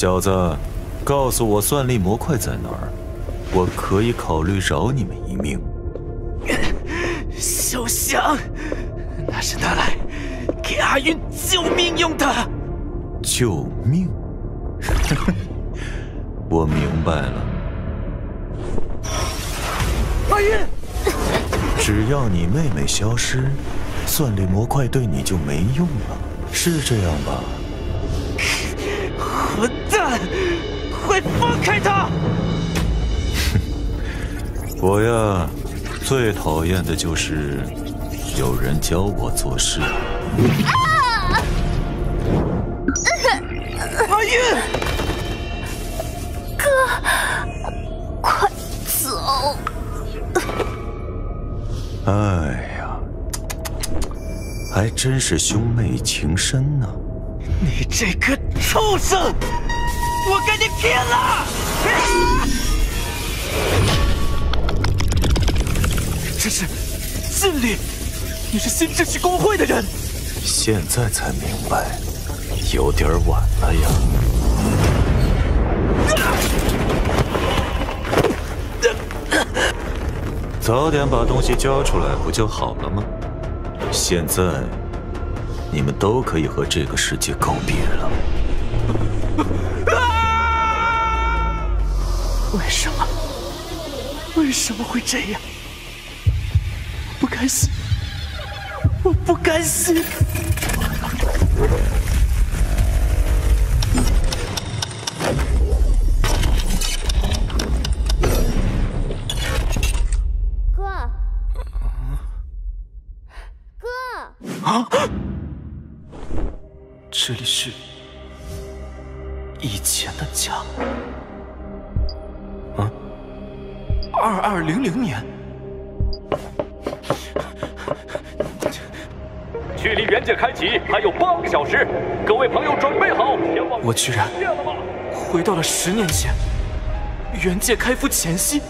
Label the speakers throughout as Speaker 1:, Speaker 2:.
Speaker 1: 小子，告诉我算力模块在哪儿，我可以考虑饶你们一命。
Speaker 2: 休想！那是拿来给阿云救命用的。
Speaker 1: 救命？我明白了。
Speaker 2: 阿云，
Speaker 1: 只要你妹妹消失，算力模块对你就没用了，是这样吧？
Speaker 2: 混蛋！快放开他！
Speaker 1: 我呀，最讨厌的就是有人教我做事。
Speaker 2: 啊阿云，
Speaker 3: 哥，快走！
Speaker 1: 哎呀，还真是兄妹情深呢。
Speaker 2: 你这个畜生！我跟你拼了！这是禁令，你是新秩序工会的人。
Speaker 1: 现在才明白，有点晚了呀。早点把东西交出来不就好了吗？现在。你们都可以和这个世界告别了。
Speaker 2: 为什么会这样？我不甘心！我不甘心！居然回到了十年前，原界开服前夕。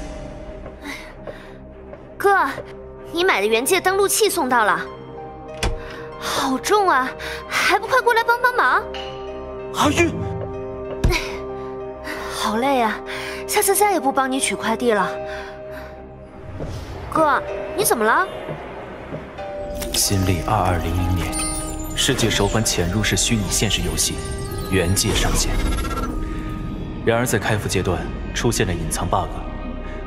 Speaker 3: 哥，你买的元界登录器送到了。好重啊，还不快过来帮帮忙！
Speaker 2: 阿玉，
Speaker 3: 好累啊，下次再也不帮你取快递了。哥，你怎么了？
Speaker 4: 新历二二零零年，世界首款潜入式虚拟现实游戏《原界》上线。然而在开服阶段出现了隐藏 bug，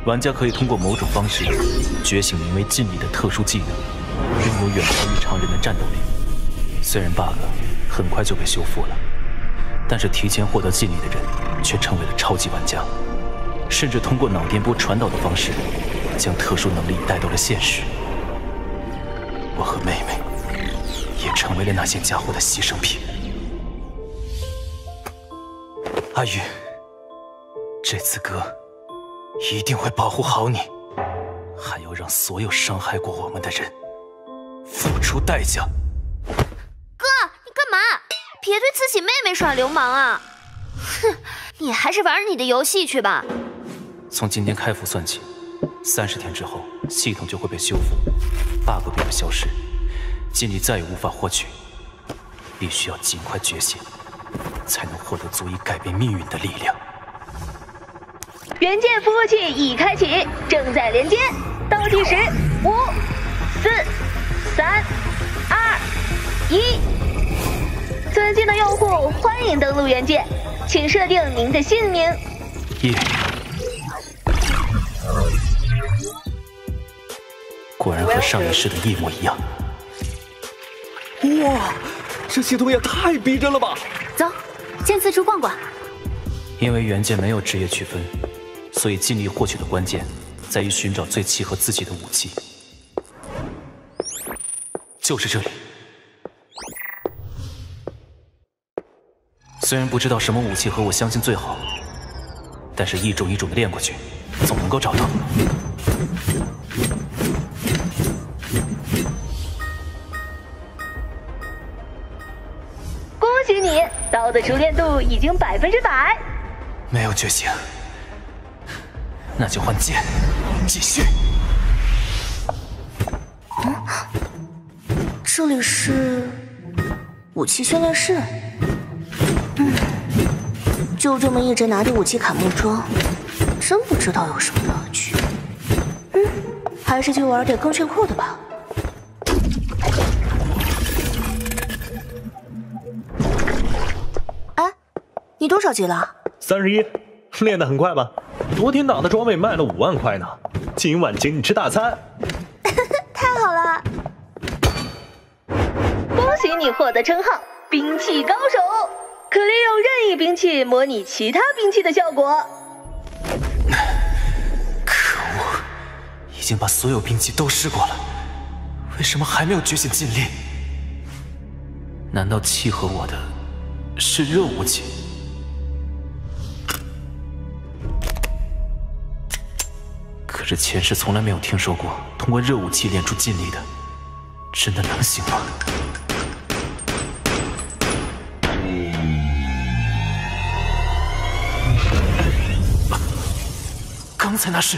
Speaker 4: 玩家可以通过某种方式觉醒名为“禁力”的特殊技能，拥有远超于常人的战斗力。虽然 bug 很快就被修复了，但是提前获得禁力的人却成为了超级玩家，甚至通过脑电波传导的方式，将特殊能力带到了现实。我和妹妹也成为了那些家伙的牺牲品。阿玉，这次哥一定会保护好你，还要让所有伤害过我们的人付出代价。
Speaker 3: 哥，你干嘛别对自己妹妹耍流氓啊！哼，你还是玩你的游戏去吧。
Speaker 4: 从今天开服算起，三十天之后系统就会被修复，bug 便会消失，禁力再也无法获取。必须要尽快觉醒，才能获得足以改变命运的力量。
Speaker 5: 元件服务器已开启，正在连接，倒计时：五、四、三、二、一。尊敬的用户，欢迎登录元件，请设定您的姓名。
Speaker 4: 一，果然和上一世的一模一样。
Speaker 2: 哇，这系统也太逼真了吧！
Speaker 3: 走，进四处逛逛。
Speaker 4: 因为原件没有职业区分，所以尽力获取的关键在于寻找最契合自己的武器。就是这里。虽然不知道什么武器和我相信最好，但是一种一种的练过去，总能够找到。
Speaker 5: 恭喜你，刀的熟练度已经百分之百。
Speaker 4: 没有觉醒，那就换剑，继续。
Speaker 3: 嗯，这里是武器训练室。嗯就这么一直拿着武器砍木桩，真不知道有什么乐趣。嗯，还是去玩点更炫酷的吧。你多少级了？
Speaker 6: 三十一，练得很快吧？昨天打的装备卖了五万块呢，今晚请你吃大餐。
Speaker 3: 太好了！
Speaker 5: 恭喜你获得称号“兵器高手”，可利用任意兵器模拟其他兵器的效果。
Speaker 4: 可恶，已经把所有兵器都试过了，为什么还没有觉醒劲力？难道契合我的是热武器？可是前世从来没有听说过通过热武器练出劲力的，真的能行吗？刚才那是，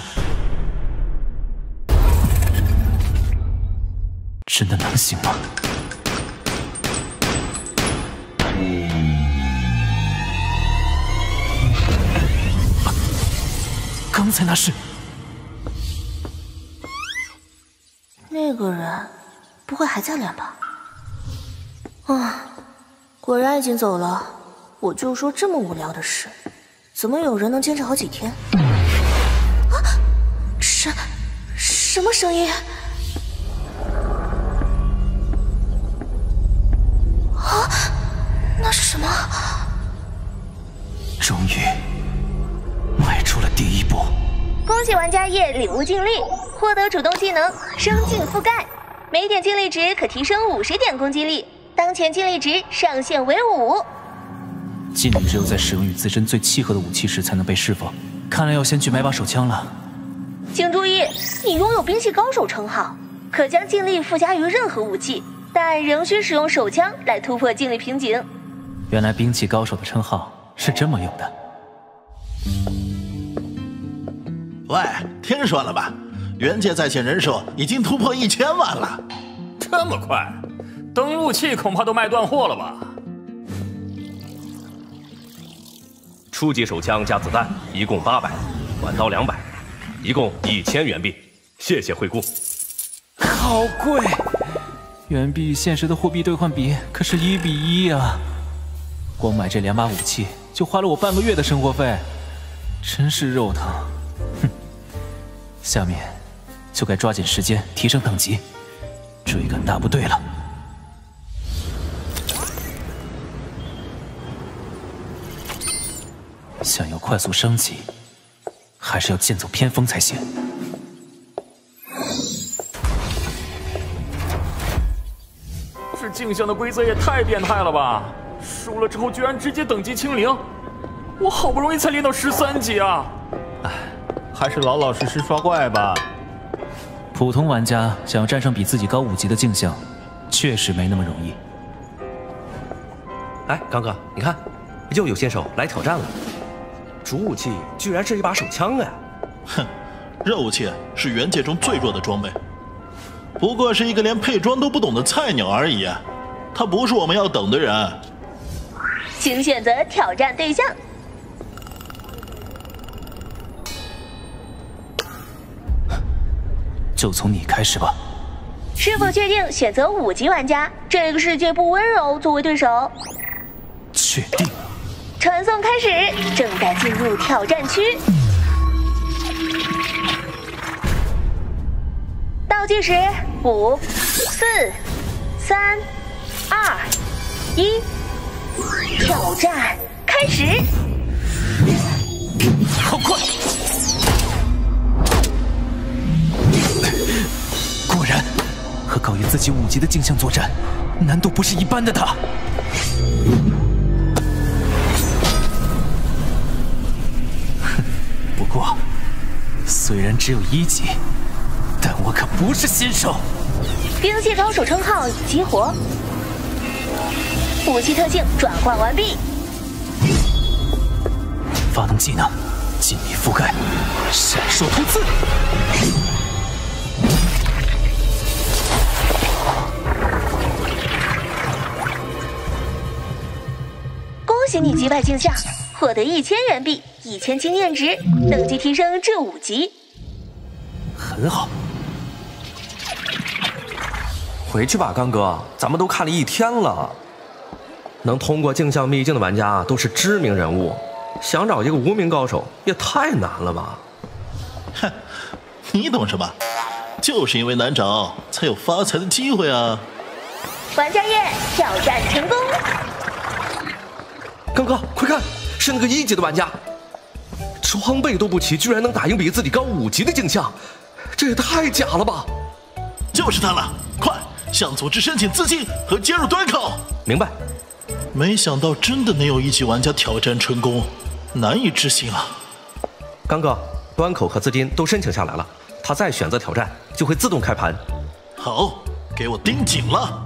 Speaker 4: 真的能行吗？刚才那是。
Speaker 3: 那个人不会还在练吧？啊，果然已经走了。我就说这么无聊的事，怎么有人能坚持好几天？啊，什什么声音？
Speaker 5: 玩家叶领悟尽力，获得主动技能生劲覆盖，每点尽力值可提升五十点攻击力，当前尽力值上限为五。
Speaker 4: 尽力只有在使用与自身最契合的武器时才能被释放，看来要先去买把手枪了。
Speaker 5: 请注意，你拥有兵器高手称号，可将尽力附加于任何武器，但仍需使用手枪来突破劲力瓶颈。
Speaker 4: 原来兵器高手的称号是这么用的。
Speaker 7: 喂，听说了吧？元界在线人数已经突破一千万了。
Speaker 8: 这么快，登录器恐怕都卖断货了吧？初级手枪加子弹一共八百，短刀两百，一共一千元币。谢谢惠顾。
Speaker 4: 好贵，元币与现实的货币兑换比可是一比一啊！光买这两把武器就花了我半个月的生活费，真是肉疼。哼，下面就该抓紧时间提升等级，追赶大部队了。想要快速升级，还是要剑走偏锋才行。
Speaker 8: 这镜像的规则也太变态了吧！输了之后居然直接等级清零，我好不容易才练到十三级啊！
Speaker 6: 唉，还是老老实实刷怪吧。
Speaker 4: 普通玩家想要战胜比自己高五级的镜像，确实没那么容易。
Speaker 9: 哎，刚哥，你看，又有新手来挑战了。主武器居然是一把手枪哎！
Speaker 7: 哼，热武器是原界中最弱的装备，不过是一个连配装都不懂的菜鸟而已。他不是我们要等的人。
Speaker 5: 请选择挑战对象。
Speaker 4: 就从你开始吧。
Speaker 5: 是否确定选择五级玩家？这个世界不温柔作为对手。
Speaker 4: 确定。
Speaker 5: 传送开始，正在进入挑战区。倒计时：五、四、三、二、一，挑战开始！
Speaker 4: 好快！果然，和高于自己五级的镜像作战，难度不是一般的大。不过，虽然只有一级，但我可不是新手。
Speaker 5: 兵器高手称号已激活，武器特性转换完毕。
Speaker 4: 发动技能，尽力覆盖，闪烁突刺。
Speaker 5: 恭喜你击败镜像，获得一千元币、一千经验值，等级提升至五级。
Speaker 9: 很好，回去吧，刚哥，咱们都看了一天了。能通过镜像秘境的玩家都是知名人物，想找一个无名高手也太难了吧？
Speaker 7: 哼，你懂什么？就是因为难找，才有发财的机会啊！
Speaker 5: 玩家页挑战成功。
Speaker 9: 刚哥，快看，是那个一级的玩家，装备都不齐，居然能打赢比自己高五级的镜像，这也太假了吧！
Speaker 7: 就是他了，快向组织申请资金和接入端口。
Speaker 9: 明白。
Speaker 7: 没想到真的能有一级玩家挑战成功，难以置信啊！
Speaker 9: 刚哥，端口和资金都申请下来了，他再选择挑战就会自动开盘。
Speaker 7: 好，给我盯紧了！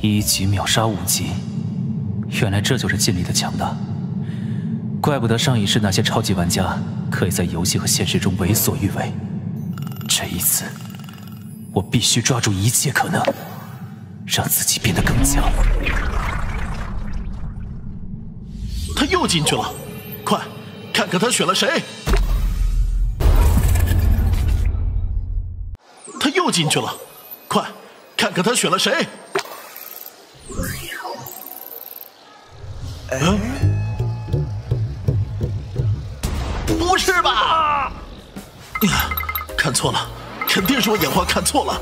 Speaker 4: 一级秒杀五级，原来这就是尽力的强大。怪不得上一世那些超级玩家可以在游戏和现实中为所欲为。这一次，我必须抓住一切可能，让自己变得更强。
Speaker 7: 他又进去了，快看看他选了谁！他又进去了，快看看他选了谁！嗯，不是吧？呀，看错了，肯定是我眼花看错了。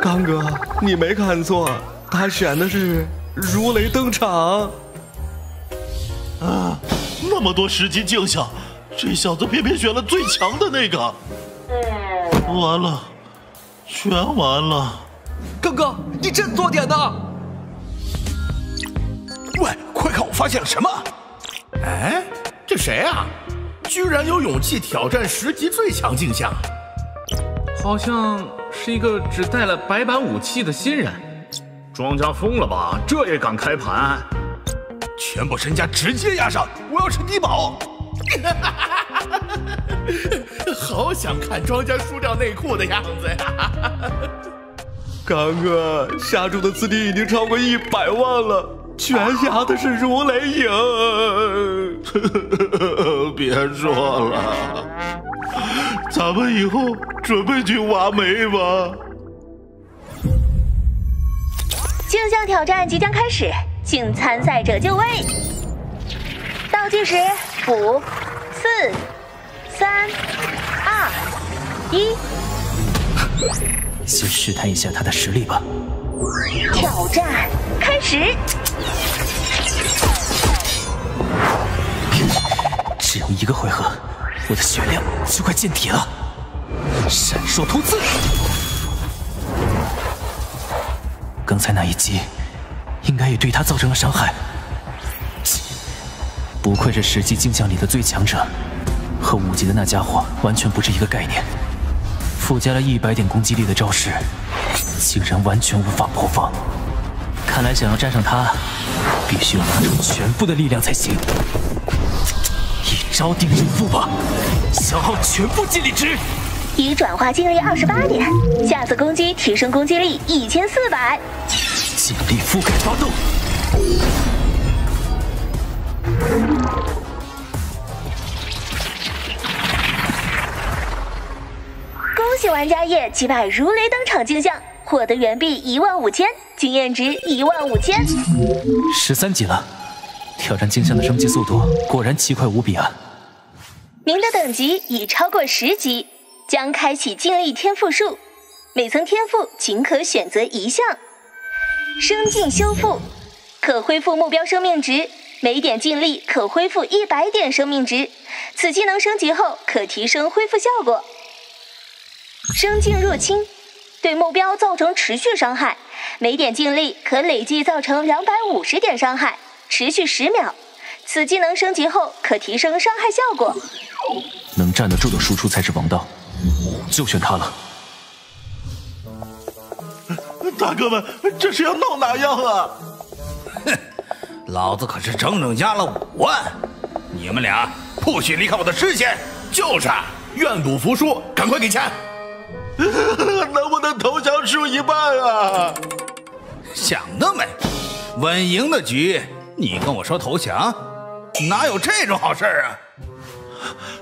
Speaker 9: 刚哥，你没看错，他选的是如雷登场。
Speaker 7: 啊，那么多十级镜像，这小子偏偏选了最强的那个，完了，全完了！
Speaker 9: 刚哥，你真做点的！
Speaker 10: 喂，快看我发现了什么！哎，这谁啊？居然有勇气挑战十级最强镜像？
Speaker 8: 好像是一个只带了白板武器的新人。庄家疯了吧？这也敢开盘？
Speaker 10: 全部身家直接押上，我要吃低保。好想看庄家输掉内裤的样子呀！
Speaker 9: 刚哥下注的资金已经超过一百万了，全下的是如雷影。
Speaker 7: 别说了，咱们以后准备去挖煤吧。
Speaker 5: 镜像挑战即将开始。请参赛者就位。倒计时：五、四、三、二、一。
Speaker 4: 先试探一下他的实力吧。
Speaker 5: 挑战开始。
Speaker 4: 只有一个回合，我的血量就快见底了。闪烁突刺。刚才那一击。应该也对他造成了伤害。不愧是十级镜像里的最强者，和五级的那家伙完全不是一个概念。附加了一百点攻击力的招式，竟然完全无法破防。看来想要战胜他，必须要拿出全部的力量才行。一招定胜负吧，消耗全部精力值。
Speaker 5: 已转化精力二十八点，下次攻击提升攻击力一千四百。
Speaker 4: 尽力覆盖发动！
Speaker 5: 恭喜玩家叶击败如雷登场镜像，获得元币一万五千，经验值一万五千。
Speaker 4: 十三级了，挑战镜像的升级速度果然奇快无比啊！
Speaker 5: 您的等级已超过十级，将开启静力天赋树，每层天赋仅可选择一项。生境修复，可恢复目标生命值，每点尽力可恢复一百点生命值。此技能升级后可提升恢复效果。生劲入侵，对目标造成持续伤害，每点劲力可累计造成两百五十点伤害，持续十秒。此技能升级后可提升伤害效果。
Speaker 4: 能站得住的输出才是王道，就选他了。
Speaker 7: 大哥们，这是要闹哪样啊？
Speaker 10: 哼，老子可是整整加了五万，你们俩不许离开我的视线！就是，愿赌服输，赶快给钱！
Speaker 7: 能不能投降输一半啊？
Speaker 10: 想得美！稳赢的局，你跟我说投降？哪有这种好事啊？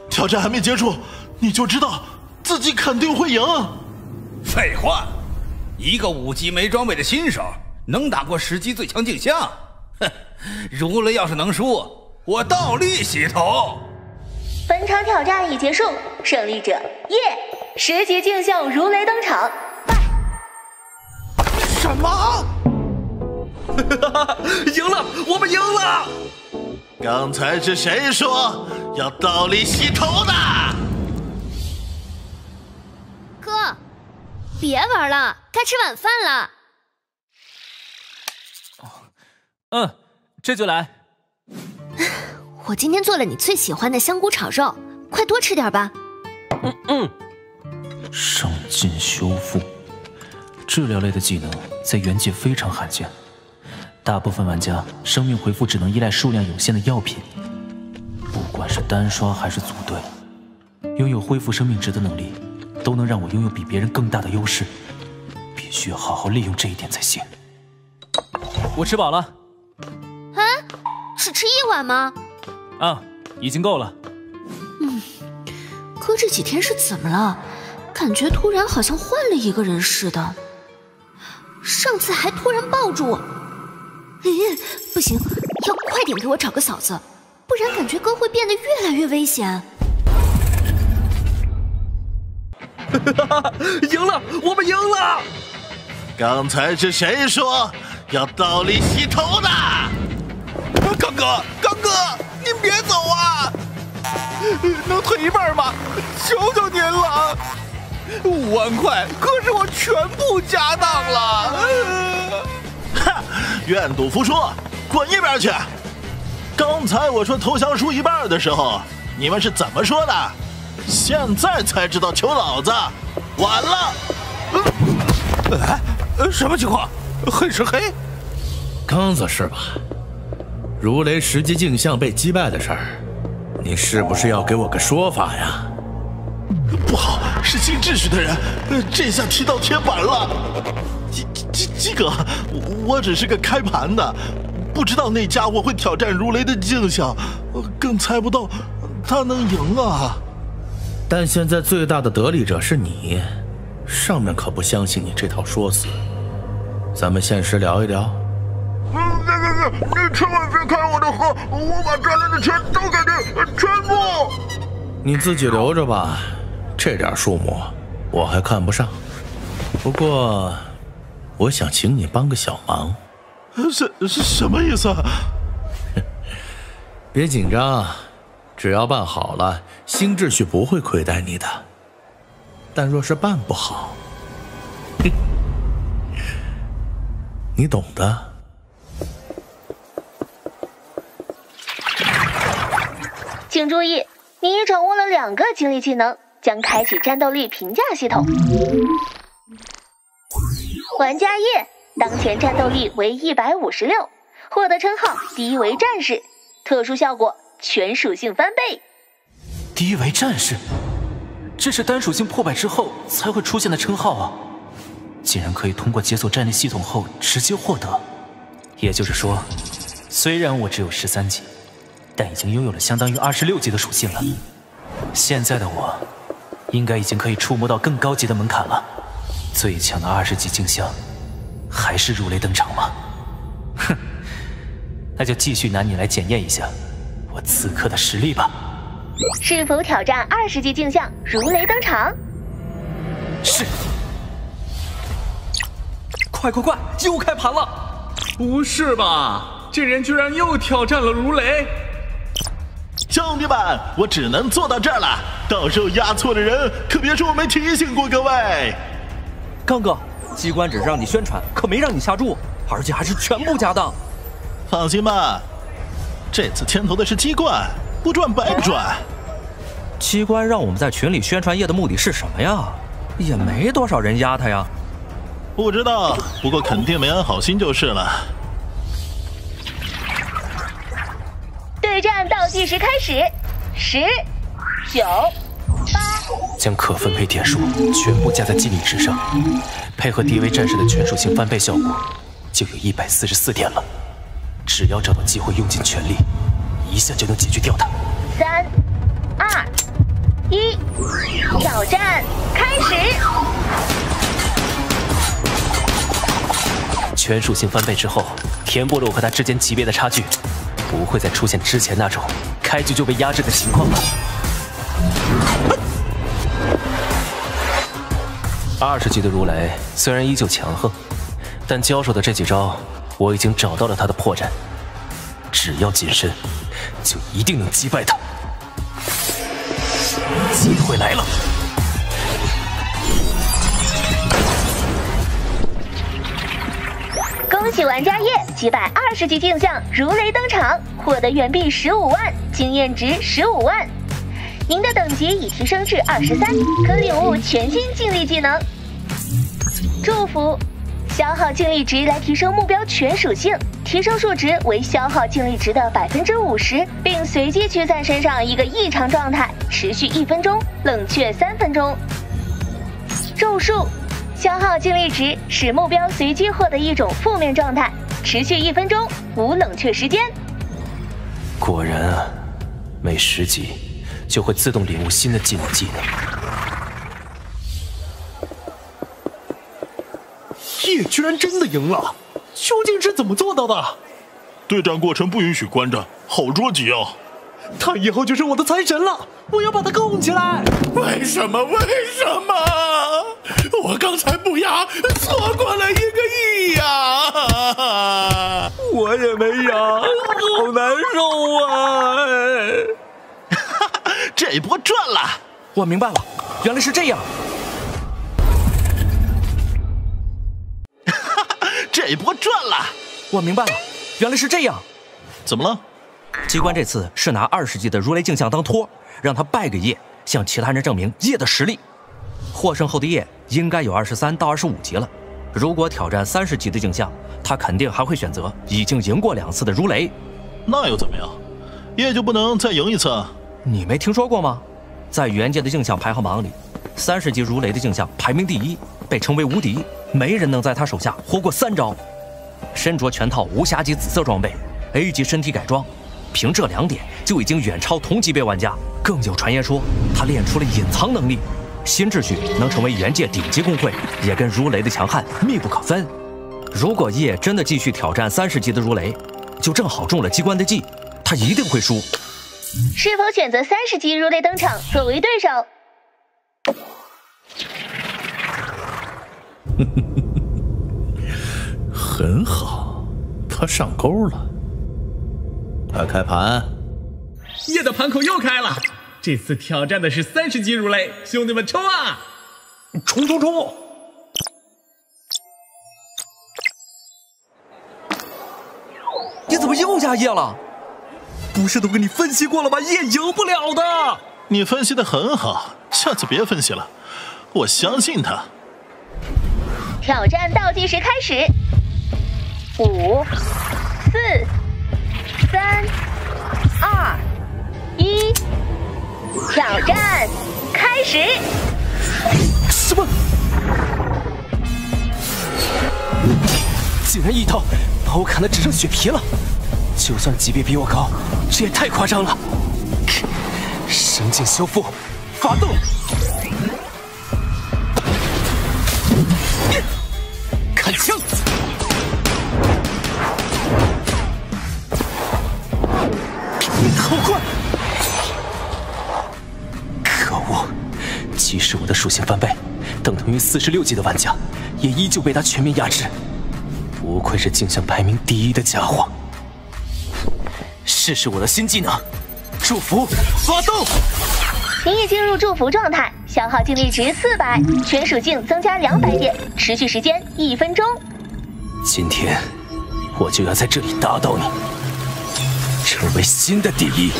Speaker 7: 挑战还没结束，你就知道自己肯定会赢。
Speaker 10: 废话，一个五级没装备的新手能打过十级最强镜像？哼，如雷要是能输，我倒立洗头。
Speaker 5: 本场挑战已结束，胜利者耶！十级镜像如雷登场。拜。
Speaker 10: 什么？
Speaker 9: 赢了！我们赢了！
Speaker 7: 刚才是谁说要倒立洗头的？
Speaker 11: 哥，别玩了，该吃晚饭了。
Speaker 4: 嗯，这就来。
Speaker 11: 我今天做了你最喜欢的香菇炒肉，快多吃点吧。
Speaker 4: 嗯嗯。上劲修复，治疗类的技能在原界非常罕见。大部分玩家生命回复只能依赖数量有限的药品，不管是单刷还是组队，拥有恢复生命值的能力，都能让我拥有比别人更大的优势。必须要好好利用这一点才行。我吃饱了。
Speaker 11: 啊？只吃一碗吗？
Speaker 4: 啊，已经够了。
Speaker 11: 嗯，哥这几天是怎么了？感觉突然好像换了一个人似的。上次还突然抱住我。咦，不行，要快点给我找个嫂子，不然感觉哥会变得越来越危险。
Speaker 9: 哈哈，赢了，我们赢了！
Speaker 7: 刚才是谁说要倒立洗头的？
Speaker 10: 刚哥，刚哥，您别走啊！能退一半吗？求求您了！五万块可是我全部家当了。
Speaker 7: 哼，愿赌服输，滚一边去！刚才我说投降输一半的时候，你们是怎么说的？现在才知道求老子，晚了！
Speaker 10: 哎，什么情况？黑吃黑？
Speaker 12: 刚子是吧？如雷十级镜像被击败的事儿，你是不是要给我个说法呀？
Speaker 7: 不好，是新秩序的人，这下踢到铁板了。鸡鸡鸡哥，我只是个开盘的，不知道那家伙会挑战如雷的镜像，更猜不到他能赢啊。
Speaker 12: 但现在最大的得利者是你，上面可不相信你这套说辞。咱们现实聊一聊。
Speaker 7: 别别别！你千万别开我的盒，我把赚来的钱都给你，全部。
Speaker 12: 你自己留着吧，这点数目我还看不上。不过。我想请你帮个小忙，
Speaker 7: 什是什么意思？
Speaker 12: 别紧张，只要办好了，新秩序不会亏待你的。但若是办不好，哼，你懂的。
Speaker 5: 请注意，你已掌握了两个精力技能，将开启战斗力评价系统。玩家页，当前战斗力为一百五十六，获得称号低维战士，特殊效果全属性翻倍。
Speaker 4: 低维战士，这是单属性破百之后才会出现的称号啊！竟然可以通过解锁战力系统后直接获得。也就是说，虽然我只有十三级，但已经拥有了相当于二十六级的属性了。现在的我，应该已经可以触摸到更高级的门槛了。最强的二十级镜像，还是如雷登场吗？哼，那就继续拿你来检验一下我此刻的实力吧。
Speaker 5: 是否挑战二十级镜像如雷登场？
Speaker 4: 是。
Speaker 6: 快快快，又开盘了！不是吧？这人居然又挑战了如雷！
Speaker 7: 兄弟们，我只能做到这儿了。到时候压错的人，可别说我没提醒过各位。
Speaker 9: 刚哥，机关只是让你宣传，可没让你下注，而且还是全部家当。
Speaker 7: 放心吧，这次牵头的是机关，不赚白不赚。
Speaker 9: 机关让我们在群里宣传业的目的是什么呀？也没多少人压他呀。
Speaker 7: 不知道，不过肯定没安好心就是了。
Speaker 5: 对战倒计时开始，十、九。
Speaker 4: 八将可分配点数全部加在技能值上，配合低 V 战士的全属性翻倍效果，就有一百四十四点了。只要找到机会，用尽全力，一下就能解决掉它。
Speaker 5: 三、二、一，挑战开始！
Speaker 4: 全属性翻倍之后，填补了我和他之间级别的差距，不会再出现之前那种开局就被压制的情况了。二十级的如雷虽然依旧强横，但交手的这几招，我已经找到了他的破绽。只要谨慎，就一定能击败他。机会来了！
Speaker 5: 恭喜玩家叶击败二十级镜像如雷登场，获得元币十五万，经验值十五万。您的等级已提升至二十三，可领悟全新劲力技能。祝福，消耗劲力值来提升目标全属性，提升数值为消耗劲力值的百分之五十，并随机驱散身上一个异常状态，持续一分钟，冷却三分钟。咒术。消耗精力值，使目标随机获得一种负面状态，持续一分钟，无冷却时间。
Speaker 4: 果然啊，每十级就会自动领悟新的技能技能。
Speaker 2: 叶居然真的赢了，究竟是怎么做到的？
Speaker 7: 对战过程不允许观战，好捉急啊！
Speaker 2: 他以后就是我的财神了，我要把他供起来。
Speaker 10: 为什么？为什么？我刚才不压，错过了一个亿呀！
Speaker 2: 我也没压，好难受啊！
Speaker 7: 哈哈，这波赚了！
Speaker 9: 我明白了，原来是这样。
Speaker 7: 哈哈，这波赚了！
Speaker 9: 我明白了，原来是这样。
Speaker 7: 怎么了？
Speaker 9: 机关这次是拿二十级的如雷镜像当托，让他拜个业，向其他人证明业的实力。获胜后的叶应该有二十三到二十五级了。如果挑战三十级的镜像，他肯定还会选择已经赢过两次的如雷。
Speaker 7: 那又怎么样？叶就不能再赢一次？
Speaker 9: 你没听说过吗？在原界的镜像排行榜里，三十级如雷的镜像排名第一，被称为无敌，没人能在他手下活过三招。身着全套无暇级紫色装备，A 级身体改装。凭这两点就已经远超同级别玩家，更有传言说他练出了隐藏能力，新秩序能成为元界顶级工会，也跟如雷的强悍密不可分。如果叶真的继续挑战三十级的如雷，就正好中了机关的计，他一定会输。
Speaker 5: 是否选择三十级如雷登场作为对手？
Speaker 12: 很好，他上钩了。快开盘！
Speaker 6: 叶的盘口又开了，这次挑战的是三十级如雷，兄弟们冲啊！
Speaker 2: 冲冲冲！
Speaker 9: 你怎么又压叶了？不是都跟你分析过了吗？叶赢不了的。
Speaker 7: 你分析的很好，下次别分析了，我相信他。
Speaker 5: 挑战倒计时开始，五、四。三、二、一，挑战开始！
Speaker 9: 什么？
Speaker 4: 竟然一刀把我砍的只剩血皮了！就算级别比我高，这也太夸张了！神境修复，发动！砍枪！好快！即使我的属性翻倍，等同于四十六级的玩家，也依旧被他全面压制。不愧是镜像排名第一的家伙！试试我的新技能，祝福发动！
Speaker 5: 您已进入祝福状态，消耗精力值四百，全属性增加两百点，持续时间一分钟。
Speaker 4: 今天我就要在这里打倒你！成为新的第一。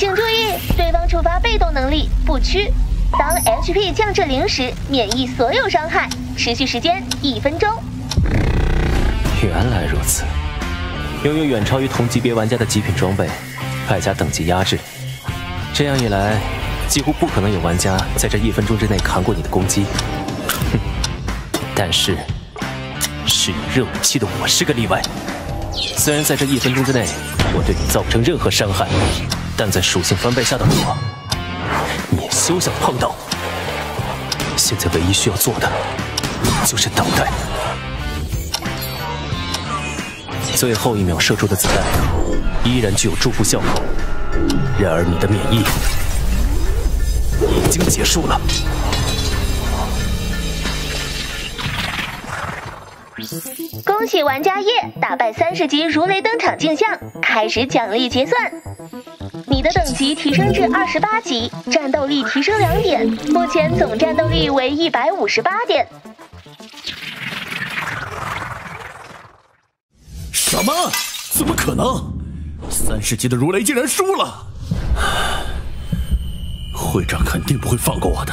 Speaker 5: 请注意，对方触发被动能力不屈，当 HP 降至零时，免疫所有伤害，持续时间一分钟。
Speaker 4: 原来如此，拥有远超于同级别玩家的极品装备，外加等级压制，这样一来，几乎不可能有玩家在这一分钟之内扛过你的攻击。哼，但是。使用热武器的我是个例外。虽然在这一分钟之内我对你造不成任何伤害，但在属性翻倍下的我，你也休想碰到。现在唯一需要做的就是等待。最后一秒射出的子弹依然具有祝福效果，然而你的免疫已经结束了。
Speaker 5: 恭喜玩家叶打败三十级如雷登场镜像，开始奖励结算。你的等级提升至二十八级，战斗力提升两点，目前总战斗力为一百五十八点。
Speaker 12: 什么？怎么可能？三十级的如雷竟然输了！会长肯定不会放过我的。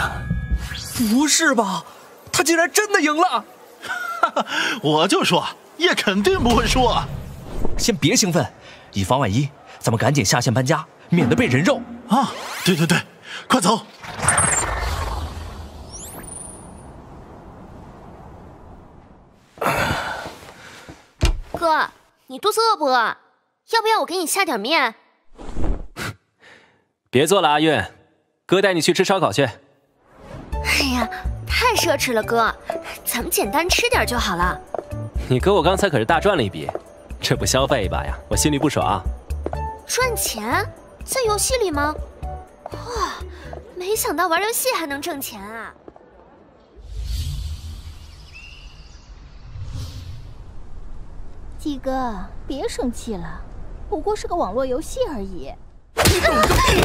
Speaker 9: 不是吧？他竟然真的赢了！
Speaker 7: 哈哈，我就说叶肯定不会输啊！
Speaker 9: 先别兴奋，以防万一，咱们赶紧下线搬家，免得被人肉
Speaker 7: 啊！对对对，快走！
Speaker 11: 哥，你肚子饿不饿？要不要我给你下点面？
Speaker 4: 别做了，阿韵，哥带你去吃烧烤去。
Speaker 11: 哎呀，太奢侈了，哥，咱们简单吃点就好了。
Speaker 4: 你哥我刚才可是大赚了一笔，这不消费一把呀，我心里不爽。
Speaker 11: 赚钱？在游戏里吗？哇，没想到玩游戏还能挣钱啊！
Speaker 13: 鸡哥，别生气了，不过是个网络游戏而已。
Speaker 12: 懂个屁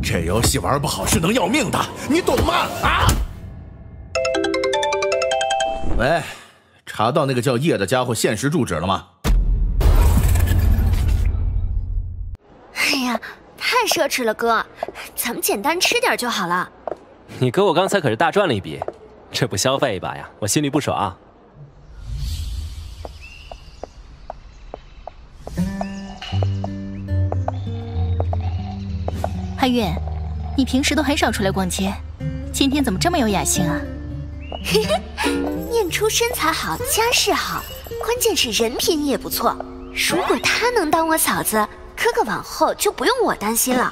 Speaker 12: 这游戏玩不好是能要命的，你懂吗？啊！喂，查到那个叫叶的家伙现实住址了吗？
Speaker 11: 哎呀，太奢侈了，哥，咱们简单吃点就好了。
Speaker 4: 你哥我刚才可是大赚了一笔，这不消费一把呀，我心里不爽。
Speaker 13: 阿月，你平时都很少出来逛街，今天怎么这么有雅兴啊？
Speaker 11: 嘿嘿，念初身材好，家世好，关键是人品也不错。如果她能当我嫂子，哥哥往后就不用我担心了。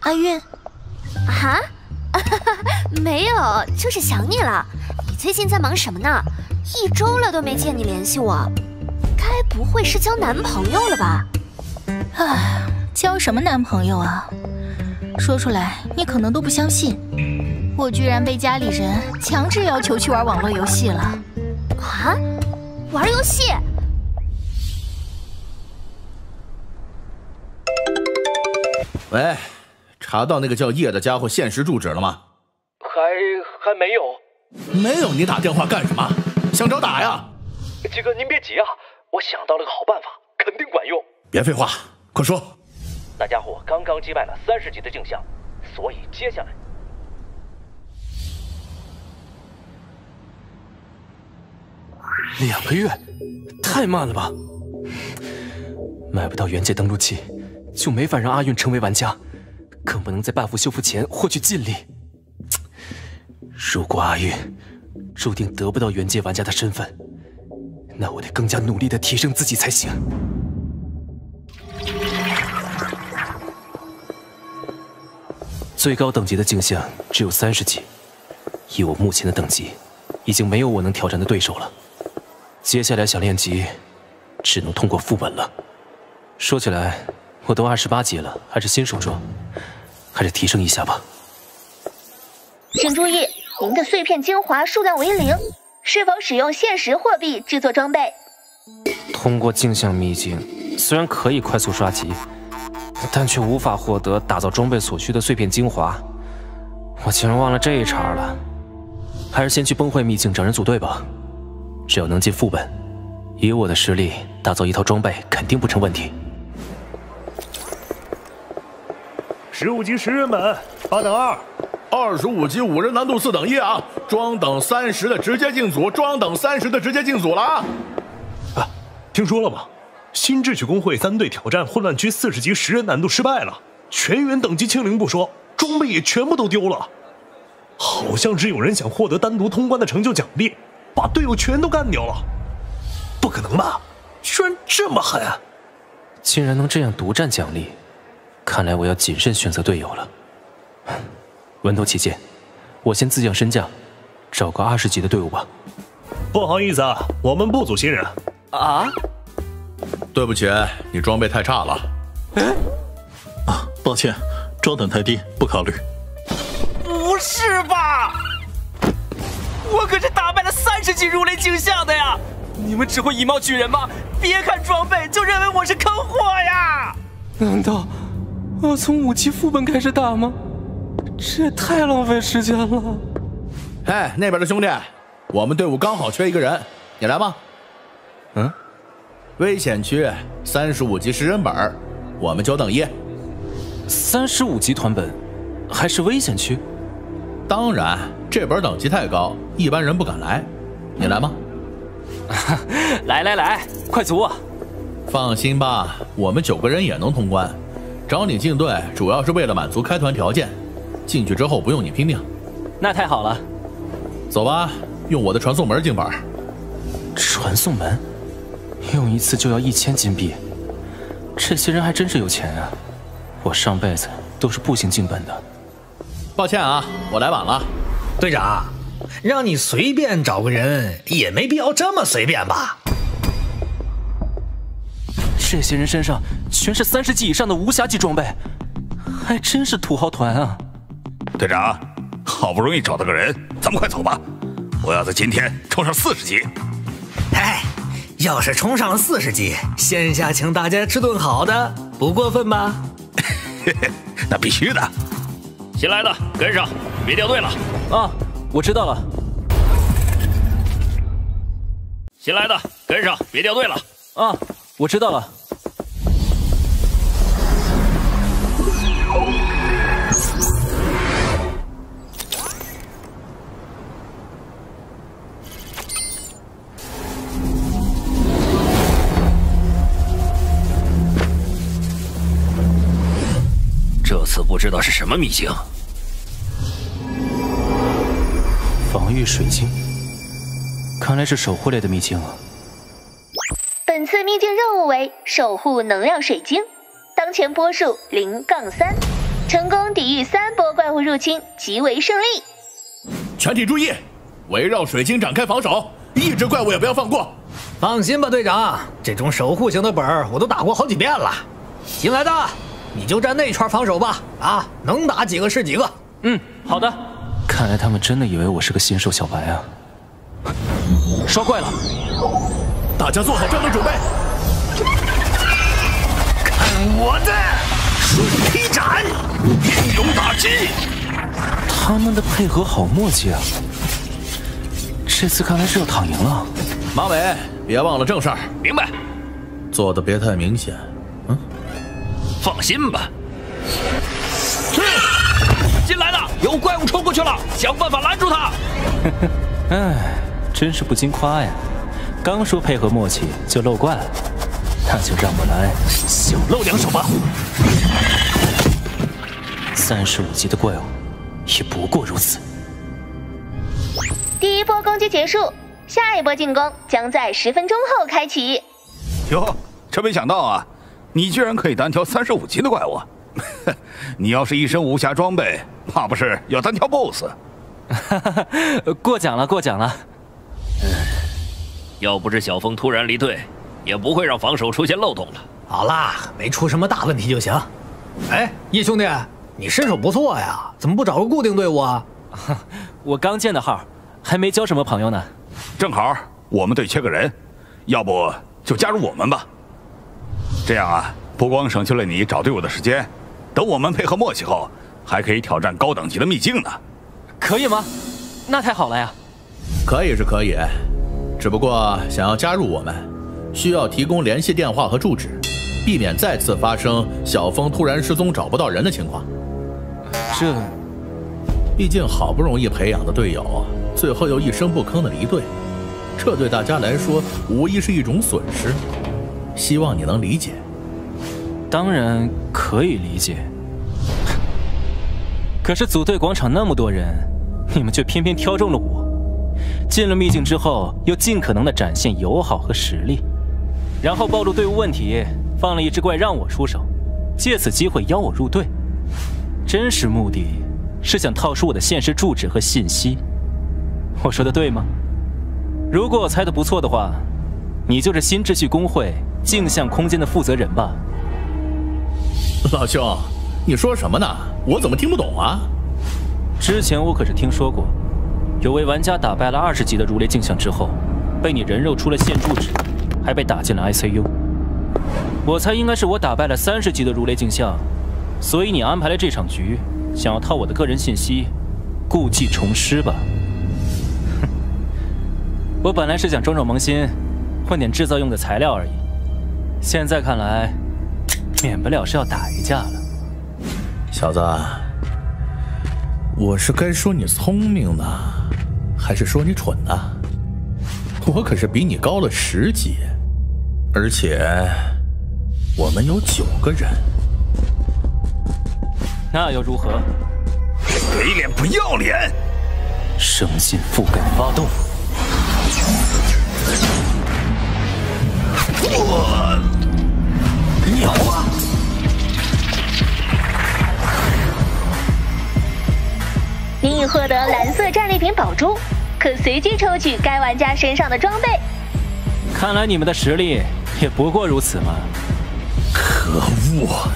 Speaker 13: 阿韵，
Speaker 11: 啊？没有，就是想你了。你最近在忙什么呢？一周了都没见你联系我，该不会是交男朋友了吧？
Speaker 13: 唉，交什么男朋友啊？说出来你可能都不相信，我居然被家里人强制要求去玩网络游戏了。
Speaker 11: 啊？玩游戏？
Speaker 12: 喂，查到那个叫叶的家伙现实住址了吗？
Speaker 6: 还还没有。
Speaker 12: 没有？你打电话干什么？想找打呀？
Speaker 6: 鸡哥，您别急啊，我想到了个好办法，肯定管用。
Speaker 12: 别废话，快说。
Speaker 6: 那家伙刚刚击败了三十级的镜像，所以接下来
Speaker 4: 两个月，太慢了吧？买不到原界登录器，就没法让阿韵成为玩家，更不能在 buff 修复前获取尽力。如果阿韵注定得不到原界玩家的身份，那我得更加努力的提升自己才行。最高等级的镜像只有三十级，以我目前的等级，已经没有我能挑战的对手了。接下来想练级，只能通过副本了。说起来，我都二十八级了，还是新手装，还是提升一下吧。
Speaker 5: 请注意，您的碎片精华数量为零，是否使用现实货币制作装备？
Speaker 4: 通过镜像秘境，虽然可以快速刷级。但却无法获得打造装备所需的碎片精华，我竟然忘了这一茬了。还是先去崩坏秘境找人组队吧。只要能进副本，以我的实力打造一套装备肯定不成问题。
Speaker 14: 十五级十人本，八等二；
Speaker 12: 二十五级五人难度四等一啊！装等三十的直接进组，装等三十的直接进组了啊！
Speaker 14: 啊，听说了吗？新智取工会三队挑战混乱区四十级十人难度失败了，全员等级清零不说，装备也全部都丢了。好像是有人想获得单独通关的成就奖励，把队友全都干掉了。不可能吧？居然这么狠！
Speaker 4: 竟然能这样独占奖励，看来我要谨慎选择队友了。问头起见，我先自降身价，找个二十级的队伍吧。
Speaker 14: 不好意思啊，我们不组新人。
Speaker 15: 啊？
Speaker 12: 对不起，你装备太差了。
Speaker 7: 哎，啊，抱歉，装等太低，不考虑。
Speaker 15: 不是吧？我可是打败了三十级如雷镜像的呀！你们只会以貌取人吗？别看装备就认为我是坑货呀？难道我从五级副本开始打吗？这也太浪费时间了。
Speaker 12: 哎，那边的兄弟，我们队伍刚好缺一个人，你来吗？嗯，危险区三十五级食人本，我们九等一。
Speaker 4: 三十五级团本，还是危险区？
Speaker 12: 当然，这本等级太高，一般人不敢来。你来吗？
Speaker 15: 来来来，快组！
Speaker 12: 放心吧，我们九个人也能通关。找你进队主要是为了满足开团条件，进去之后不用你拼命。
Speaker 15: 那太好了。
Speaker 12: 走吧，用我的传送门进本。
Speaker 4: 传送门，用一次就要一千金币，这些人还真是有钱啊！我上辈子都是步行进本的。
Speaker 12: 抱歉啊，我来晚了。
Speaker 2: 队长，让你随便找个人也没必要这么随便吧？
Speaker 4: 这些人身上全是三十级以上的无暇级装备，还真是土豪团啊！
Speaker 10: 队长，好不容易找到个人，咱们快走吧！我要在今天冲上四十级。
Speaker 2: 哎，要是冲上了四十级，线下请大家吃顿好的，不过分吧？
Speaker 10: 嘿嘿，那必须的。
Speaker 16: 新来的跟上，别掉队了。
Speaker 4: 啊，我知道了。
Speaker 16: 新来的跟上，别掉队了。
Speaker 4: 啊，我知道了。
Speaker 16: 次不知道是什么秘境。
Speaker 4: 防御水晶，看来是守护类的秘境啊。
Speaker 5: 本次秘境任务为守护能量水晶，当前波数零杠三，成功抵御三波怪物入侵即为胜利。
Speaker 12: 全体注意，围绕水晶展开防守，一只怪物也不要放过。
Speaker 2: 放心吧，队长，这种守护型的本儿我都打过好几遍了。新来的，你就站那圈防守吧。啊，能打几个是几个。
Speaker 4: 嗯，好的。看来他们真的以为我是个新手小白啊！刷怪了，
Speaker 12: 大家做好战斗准备。
Speaker 10: 看我的水劈斩，英勇打击！
Speaker 4: 他们的配合好默契啊！这次看来是要躺赢了。
Speaker 12: 马尾，别忘了正事儿。
Speaker 16: 明白。
Speaker 12: 做的别太明显。嗯，
Speaker 16: 放心吧。进来了，有怪物冲过去了，想办法拦住他。
Speaker 4: 哎，真是不经夸呀！刚说配合默契就漏怪了，那就让我来小露两手吧。三十五级的怪物也不过如此。
Speaker 5: 第一波攻击结束，下一波进攻将在十分钟后开启。
Speaker 10: 哟，真没想到啊，你居然可以单挑三十五级的怪物！你要是一身武侠装备，怕不是要单挑 BOSS？
Speaker 4: 过奖了，过奖了。
Speaker 16: 要不是小峰突然离队，也不会让防守出现漏洞了。
Speaker 2: 好啦，没出什么大问题就行。哎，叶兄弟，你身手不错呀，怎么不找个固定队伍啊？
Speaker 4: 我刚建的号，还没交什么朋友呢。
Speaker 10: 正好我们队缺个人，要不就加入我们吧。这样啊，不光省去了你找队伍的时间，等我们配合默契后，还可以挑战高等级的秘境呢。
Speaker 4: 可以吗？那太好了呀！
Speaker 12: 可以是可以，只不过想要加入我们，需要提供联系电话和住址，避免再次发生小峰突然失踪找不到人的情况。
Speaker 4: 这，
Speaker 12: 毕竟好不容易培养的队友，最后又一声不吭的离队，这对大家来说无疑是一种损失。希望你能理解。
Speaker 4: 当然可以理解。可是组队广场那么多人，你们却偏偏挑中了我，进了秘境之后，又尽可能的展现友好和实力，然后暴露队伍问题，放了一只怪让我出手，借此机会邀我入队。真实目的是想套出我的现实住址和信息。我说的对吗？如果我猜的不错的话，你就是新秩序工会镜像空间的负责人吧？
Speaker 12: 老兄，你说什么呢？我怎么听不懂啊？
Speaker 4: 之前我可是听说过。有位玩家打败了二十级的如雷镜像之后，被你人肉出了现住址，还被打进了 ICU。我猜应该是我打败了三十级的如雷镜像，所以你安排了这场局，想要套我的个人信息，故技重施吧？哼，我本来是想装装萌新，换点制造用的材料而已，现在看来，免不了是要打一架了。
Speaker 12: 小子，我是该说你聪明呢？还是说你蠢呢？我可是比你高了十级，而且我们有九个人，
Speaker 4: 那又如何？
Speaker 17: 给脸不要脸！
Speaker 4: 生信覆盖发动！
Speaker 17: 我
Speaker 4: 鸟啊！
Speaker 5: 您已获得蓝色战利品宝珠，可随机抽取该玩家身上的装备。
Speaker 4: 看来你们的实力也不过如此嘛！
Speaker 12: 可恶！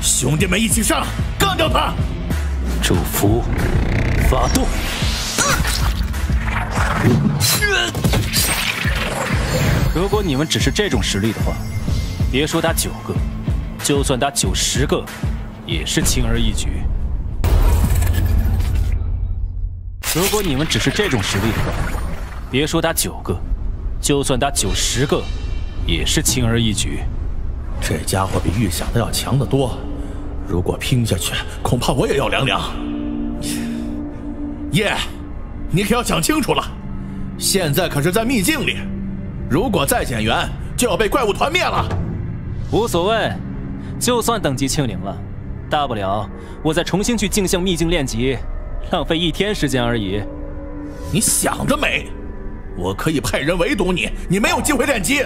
Speaker 12: 兄弟们一起上，干掉他！
Speaker 4: 祝福，发动！如果你们只是这种实力的话，别说打九个，就算打九十个，也是轻而易举。如果你们只是这种实力的话，别说打九个，就算打九十个，也是轻而易举。
Speaker 12: 这家伙比预想的要强得多，如果拼下去，恐怕我也要凉凉。耶，你可要想清楚了，现在可是在秘境里，如果再减员，就要被怪物团灭了。
Speaker 4: 无所谓，就算等级清零了，大不了我再重新去镜像秘境练级。浪费一天时间而已，
Speaker 12: 你想得美！我可以派人围堵你，你没有机会练级。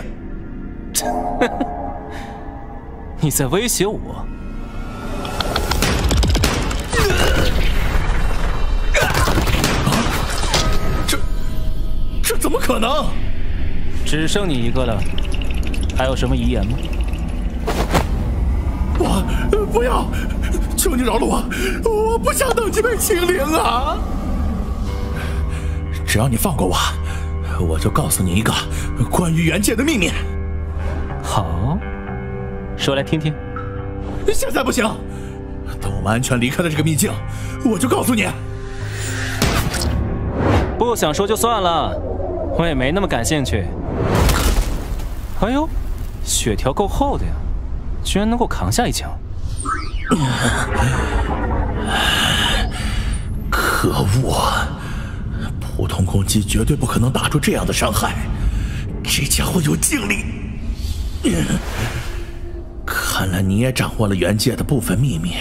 Speaker 4: 你在威胁我？
Speaker 12: 这这怎么可能？
Speaker 4: 只剩你一个了，还有什么遗言吗？
Speaker 12: 我不要！求你饶了我，我不想等级被清零啊！只要你放过我，我就告诉你一个关于元界的秘密。
Speaker 4: 好，说来听听。
Speaker 12: 现在不行，等我们安全离开了这个秘境，我就告诉你。
Speaker 4: 不想说就算了，我也没那么感兴趣。哎呦，血条够厚的呀，居然能够扛下一枪。
Speaker 12: 可恶！普通攻击绝对不可能打出这样的伤害，这家伙有劲力。看来你也掌握了元界的部分秘密，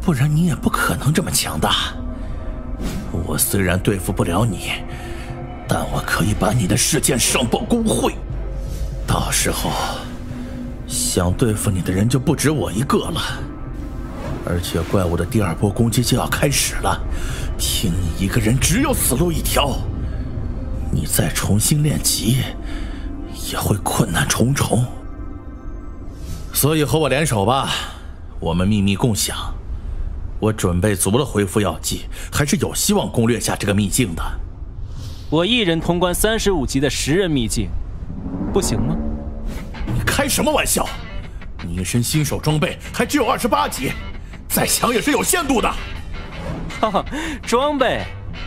Speaker 12: 不然你也不可能这么强大。我虽然对付不了你，但我可以把你的事件上报工会，到时候想对付你的人就不止我一个了。而且怪物的第二波攻击就要开始了，凭你一个人只有死路一条。你再重新练级，也会困难重重。所以和我联手吧，我们秘密共享。我准备足了恢复药剂，还是有希望攻略下这个秘境的。
Speaker 4: 我一人通关三十五级的十人秘境，不行吗？
Speaker 12: 你开什么玩笑？你一身新手装备还只有二十八级。再强也是有限度的。
Speaker 4: 哈哈，装备，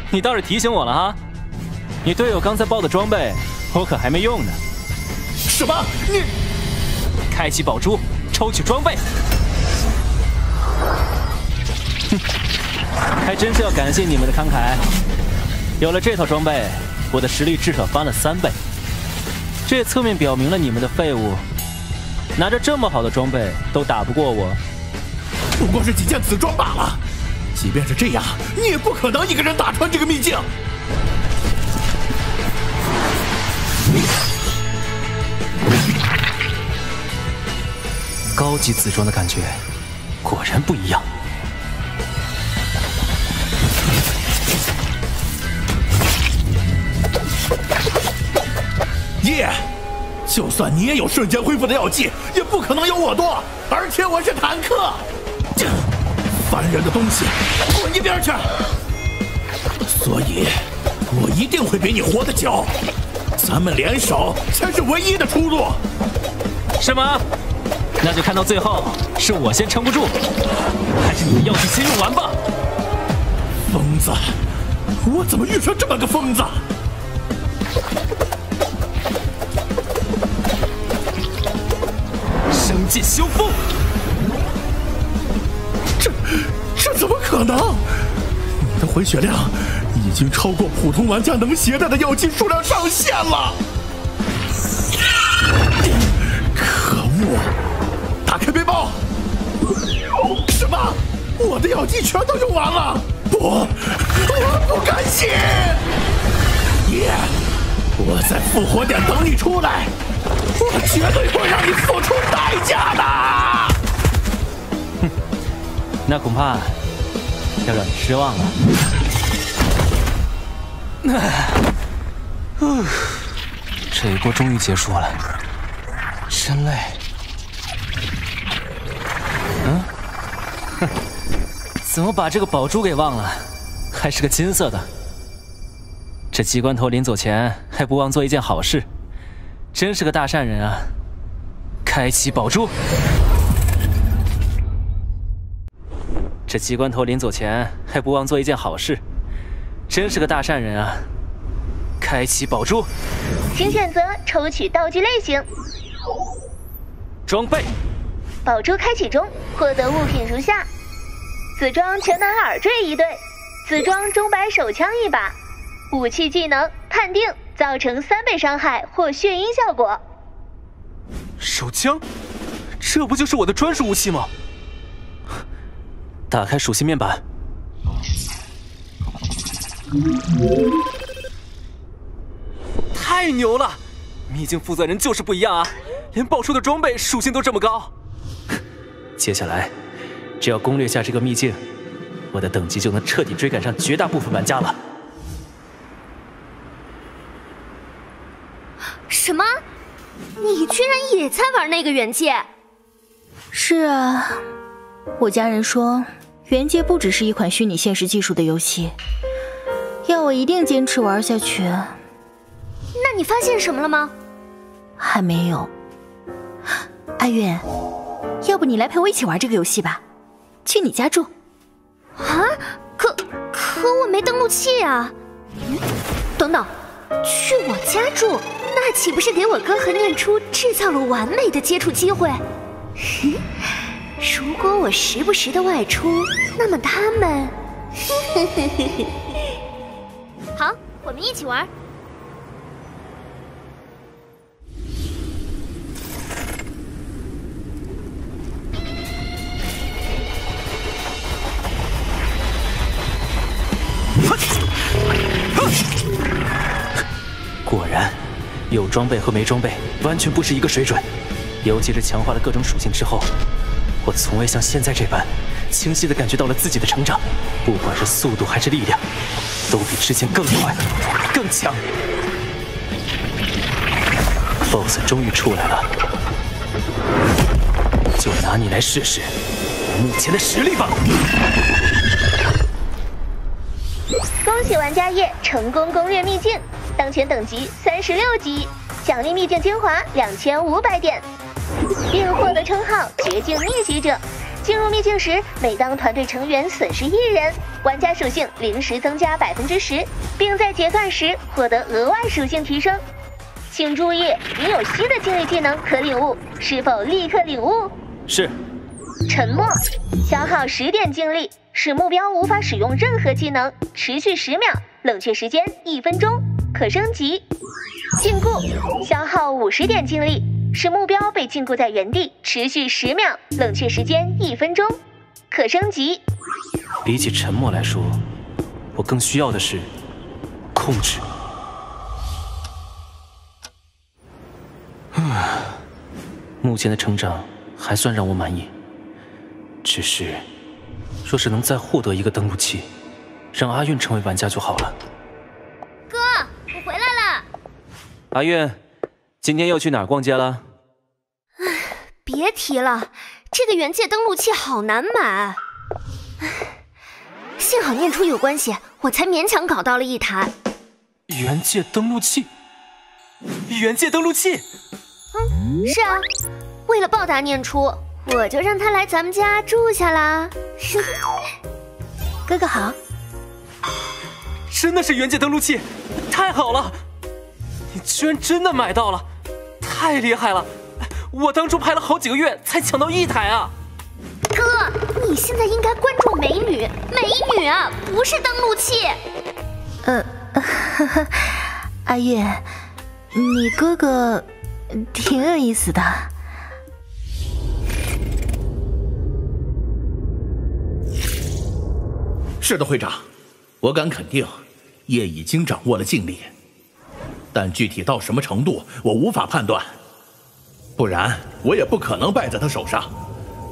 Speaker 4: 你倒是提醒我了哈。你队友刚才报的装备，我可还没用呢。
Speaker 12: 什么？你？
Speaker 4: 开启宝珠，抽取装备。哼，还真是要感谢你们的慷慨。有了这套装备我的实力至少翻了三倍。这也侧面表明了你们的废物拿着这么好的装备都打不过我。
Speaker 12: 不过是几件紫装罢了即便是这样你也不可能一个人打穿这个秘境。
Speaker 4: 高级紫装的感觉果然不一样。
Speaker 12: 耶！就算你也有瞬间恢复的药剂，也不可能有我多。而且我是坦克，这烦人的东西，滚一边去！所以，我一定会比你活得久。咱们联手才是唯一的出路。
Speaker 4: 是吗？那就看到最后是我先撑不住，还是你的药剂先用完吧。
Speaker 12: 疯子，我怎么遇上这么个疯子？
Speaker 4: 生剑修复，
Speaker 12: 这这怎么可能？你的回血量已经超过普通玩家能携带的药剂数量上限了。可恶！打开背包。什么？我的药剂全都用完了？不，我不甘心！耶！我在复活点等你出来，我绝对会让你付出代价的。
Speaker 4: 哼，那恐怕要让你失望了。唉，这一波终于结束了，真累。嗯，哼，怎么把这个宝珠给忘了？还是个金色的。这机关头临走前还不忘做一件好事，真是个大善人啊！开启宝珠。这机关头临走前还不忘做一件好事，真是个大善人啊！开启宝珠。
Speaker 5: 请选择抽取道具类型。
Speaker 4: 装备。
Speaker 5: 宝珠开启中，获得物品如下：紫装全男耳坠一对，紫装中摆手枪一把。武器技能判定造成三倍伤害或眩晕效果。
Speaker 4: 手枪，这不就是我的专属武器吗？打开属性面板，太牛了！秘境负责人就是不一样啊，连爆出的装备属性都这么高。接下来，只要攻略下这个秘境，我的等级就能彻底追赶上绝大部分玩家了。
Speaker 11: 什么？你居然也在玩那个元界？
Speaker 13: 是啊，我家人说元界不只是一款虚拟现实技术的游戏，要我一定坚持玩下去。
Speaker 11: 那你发现什么了吗？
Speaker 13: 还没有。阿月，要不你来陪我一起玩这个游戏吧？去你家住。
Speaker 11: 啊？可可我没登录器啊！等等，去我家住？那岂不是给我哥和念初制造了完美的接触机会？如果我时不时的外出，那么他们…… 好，我们一起玩。
Speaker 4: 果然。有装备和没装备完全不是一个水准，尤其是强化了各种属性之后，我从未像现在这般清晰的感觉到了自己的成长，不管是速度还是力量，都比之前更快、更强。BOSS 终于出来了，就拿你来试试我目前的实力吧！
Speaker 5: 恭喜玩家叶成功攻略秘境。当前等级三十六级，奖励秘境精华两千五百点，并获得称号绝境逆袭者。进入秘境时，每当团队成员损失一人，玩家属性临时增加百分之十，并在结算时获得额外属性提升。请注意，你有新的精力技能可领悟，是否立刻领悟？
Speaker 4: 是。
Speaker 5: 沉默，消耗十点精力，使目标无法使用任何技能，持续十秒，冷却时间一分钟。可升级，禁锢，消耗五十点精力，使目标被禁锢在原地，持续十秒，冷却时间一分钟。可升级。
Speaker 4: 比起沉默来说，我更需要的是控制。唉，目前的成长还算让我满意。只是，若是能再获得一个登录器，让阿运成为玩家就好了。阿韵，今天又去哪儿逛街了？
Speaker 11: 唉，别提了，这个原界登录器好难买。唉，幸好念初有关系，我才勉强搞到了一台。
Speaker 4: 原界登录器？原界登录器？
Speaker 11: 嗯，是啊，为了报答念初。我就让他来咱们家住下啦。
Speaker 3: 哥哥好，
Speaker 4: 真的是原界登录器，太好了！你居然真的买到了，太厉害了！我当初排了好几个月才抢到一台啊！
Speaker 11: 哥，你现在应该关注美女，美女啊，不是登录器。
Speaker 3: 呃，呵 呵阿月，你哥哥挺有意思的。
Speaker 12: 是的，会长，我敢肯定，叶已经掌握了静力，但具体到什么程度，我无法判断。不然，我也不可能败在他手上。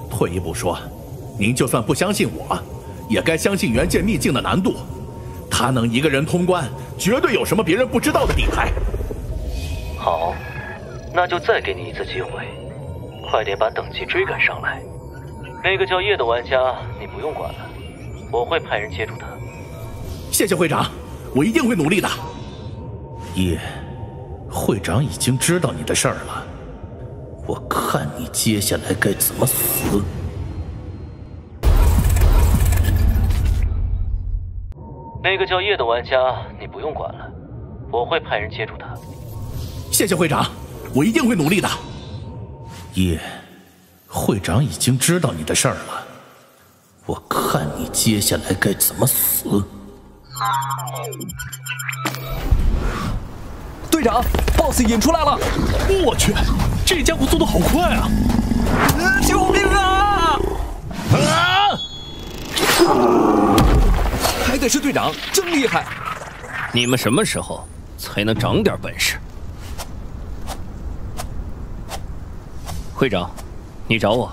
Speaker 12: 退一步说，您就算不相信我，也该相信元界秘境的难度。他能一个人通关，绝对有什么别人不知道的底牌。
Speaker 18: 好，那就再给你一次机会，快点把等级追赶上来。那个叫叶的玩家，你不用管了。我会派人接住他。
Speaker 12: 谢谢会长，我一定会努力的。叶，会长已经知道你的事儿了，我看你接下来该怎么死。
Speaker 18: 那个叫叶的玩家，你不用管了，我会派人接住他。
Speaker 12: 谢谢会长，我一定会努力的。叶，会长已经知道你的事儿了。我看你接下来该怎么死！
Speaker 9: 队长，BOSS 引出来了！
Speaker 14: 我去，这家伙速度好快啊！
Speaker 9: 救命啊！啊！还得是队长，真厉害！
Speaker 2: 你们什么时候才能长点本事？会长，你找我？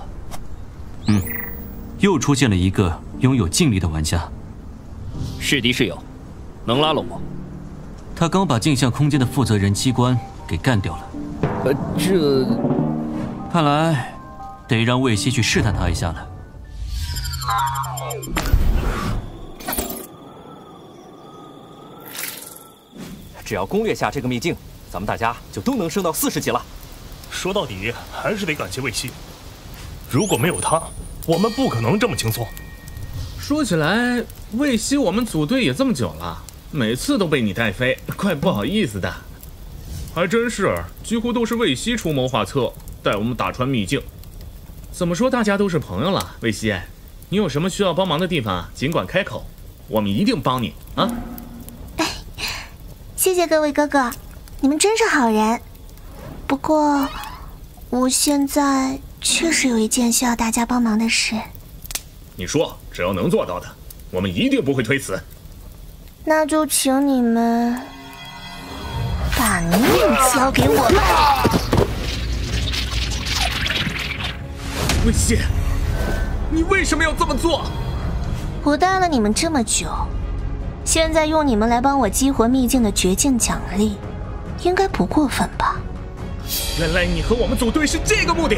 Speaker 4: 嗯。又出现了一个拥有劲力的玩家，
Speaker 2: 是敌是友，能拉拢我？
Speaker 4: 他刚把镜像空间的负责人机关给干掉了。
Speaker 2: 呃，这
Speaker 4: 看来得让魏西去试探他一下了。
Speaker 9: 只要攻略下这个秘境，咱们大家就都能升到四十级了。
Speaker 14: 说到底，还是得感谢魏西，如果没有他。我们不可能这么轻松。
Speaker 19: 说起来，魏西我们组队也这么久了，每次都被你带飞，怪不好意思的。还真是，几乎都是魏西出谋划策，带我们打穿秘境。怎么说，大家都是朋友了。魏西，你有什么需要帮忙的地方，尽管开口，我们一定帮你啊！
Speaker 3: 哎，谢谢各位哥哥，你们真是好人。不过，我现在……确实有一件需要大家帮忙的事。
Speaker 19: 你说，只要能做到的，我们一定不会推辞。
Speaker 3: 那就请你们把命交给我吧。
Speaker 19: 魏西，你为什么要这么做？
Speaker 3: 我带了你们这么久，现在用你们来帮我激活秘境的绝境奖励，应该不过分吧？
Speaker 19: 原来你和我们组队是这个目的。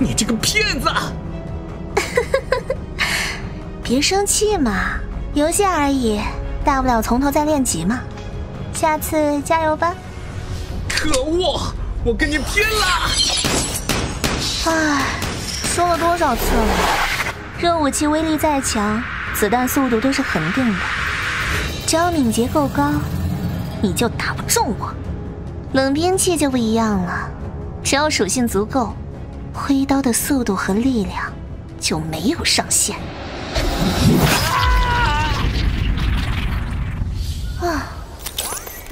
Speaker 19: 你这个骗子！
Speaker 3: 别生气嘛，游戏而已，大不了从头再练级嘛。下次加油吧！
Speaker 19: 可恶，我跟你拼了！
Speaker 3: 唉，说了多少次了，热武器威力再强，子弹速度都是恒定的，只要敏捷够高，你就打不中我。冷兵器就不一样了，只要属性足够。挥刀的速度和力量就没有上限。啊！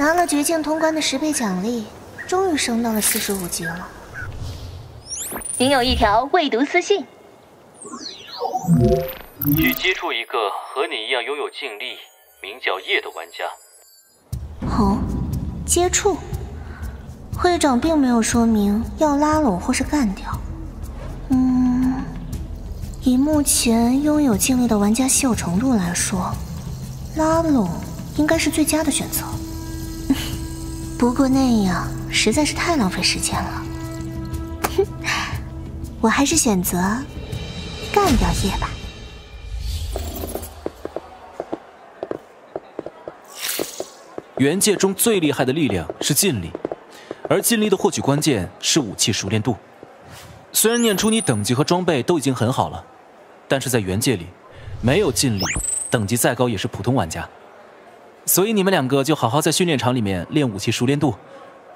Speaker 3: 拿了绝境通关的十倍奖励，终于升到了四十五级了。
Speaker 5: 您有一条未读私信。
Speaker 18: 去接触一个和你一样拥有劲力、名叫叶的玩家。
Speaker 3: 哦，接触。会长并没有说明要拉拢或是干掉。嗯。以目前拥有劲力的玩家稀有程度来说，拉拢应该是最佳的选择。不过那样实在是太浪费时间了。哼，我还是选择干掉叶吧。
Speaker 4: 元界中最厉害的力量是劲力，而劲力的获取关键是武器熟练度。虽然念出你等级和装备都已经很好了，但是在元界里，没有劲力，等级再高也是普通玩家。所以你们两个就好好在训练场里面练武器熟练度，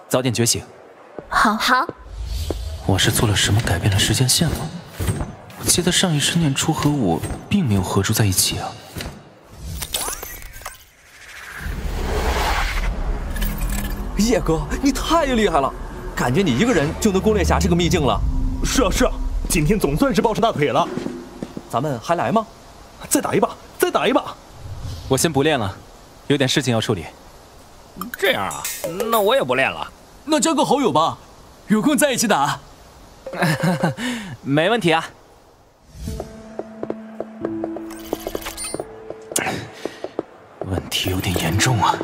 Speaker 4: 早点觉醒。
Speaker 11: 好，好。
Speaker 4: 我是做了什么改变了时间线吗？我记得上一世念初和我并没有合住在一起啊。
Speaker 9: 叶哥，你太厉害了，感觉你一个人就能攻略下这个秘境了。
Speaker 14: 是啊是啊，今天总算是抱上大腿了。
Speaker 9: 咱们还来吗？
Speaker 14: 再打一把，再打一把。
Speaker 4: 我先不练了，有点事情要处理。
Speaker 2: 这样啊，那我也不练了。
Speaker 9: 那加个好友吧，有空在一起打。
Speaker 4: 没问题啊。问题有点严重啊。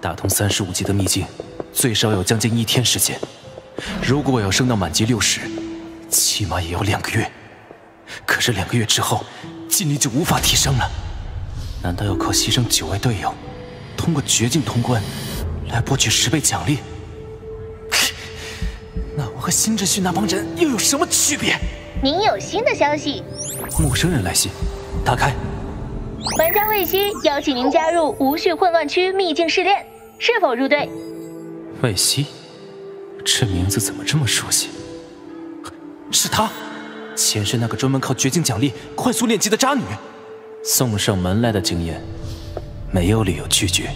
Speaker 4: 打通三十五级的秘境，最少要将近一天时间。如果我要升到满级六十，起码也要两个月。可是两个月之后，尽力就无法提升了。难道要靠牺牲九位队友，通过绝境通关，来博取十倍奖励？那我和新秩序那帮人又有什么区别？
Speaker 5: 您有新的消息。
Speaker 4: 陌生人来信，打开。
Speaker 5: 玩家魏西邀请您加入无序混乱区秘境试炼。是否入队？
Speaker 4: 魏西，这名字怎么这么熟悉？是她，前世那个专门靠绝境奖励快速练级的渣女。送上门来的经验，没有理由拒绝。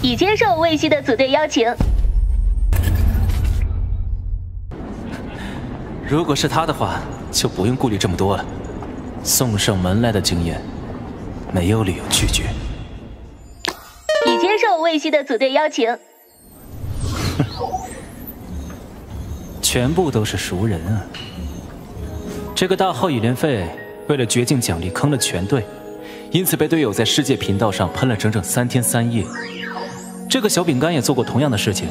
Speaker 5: 已接受魏西的组队邀请。
Speaker 4: 如果是他的话，就不用顾虑这么多了。送上门来的经验，没有理由拒绝。
Speaker 5: 已接受魏西的组队邀请。
Speaker 4: 全部都是熟人啊！这个大号已连费为了绝境奖励坑了全队，因此被队友在世界频道上喷了整整三天三夜。这个小饼干也做过同样的事情，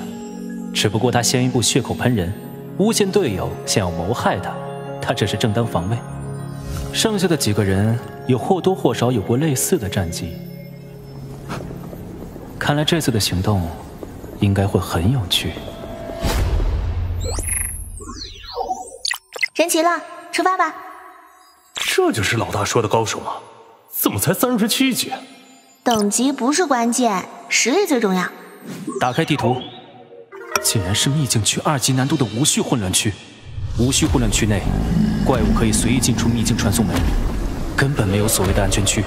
Speaker 4: 只不过他先一步血口喷人，诬陷队友想要谋害他，他只是正当防卫。剩下的几个人也或多或少有过类似的战绩。看来这次的行动应该会很有趣。
Speaker 3: 人齐了，出发吧！
Speaker 14: 这就是老大说的高手吗？怎么才三十七级？
Speaker 3: 等级不是关键，实力最重要。
Speaker 4: 打开地图，竟然是秘境区二级难度的无序混乱区。无序混乱区内，怪物可以随意进出秘境传送门，根本没有所谓的安全区。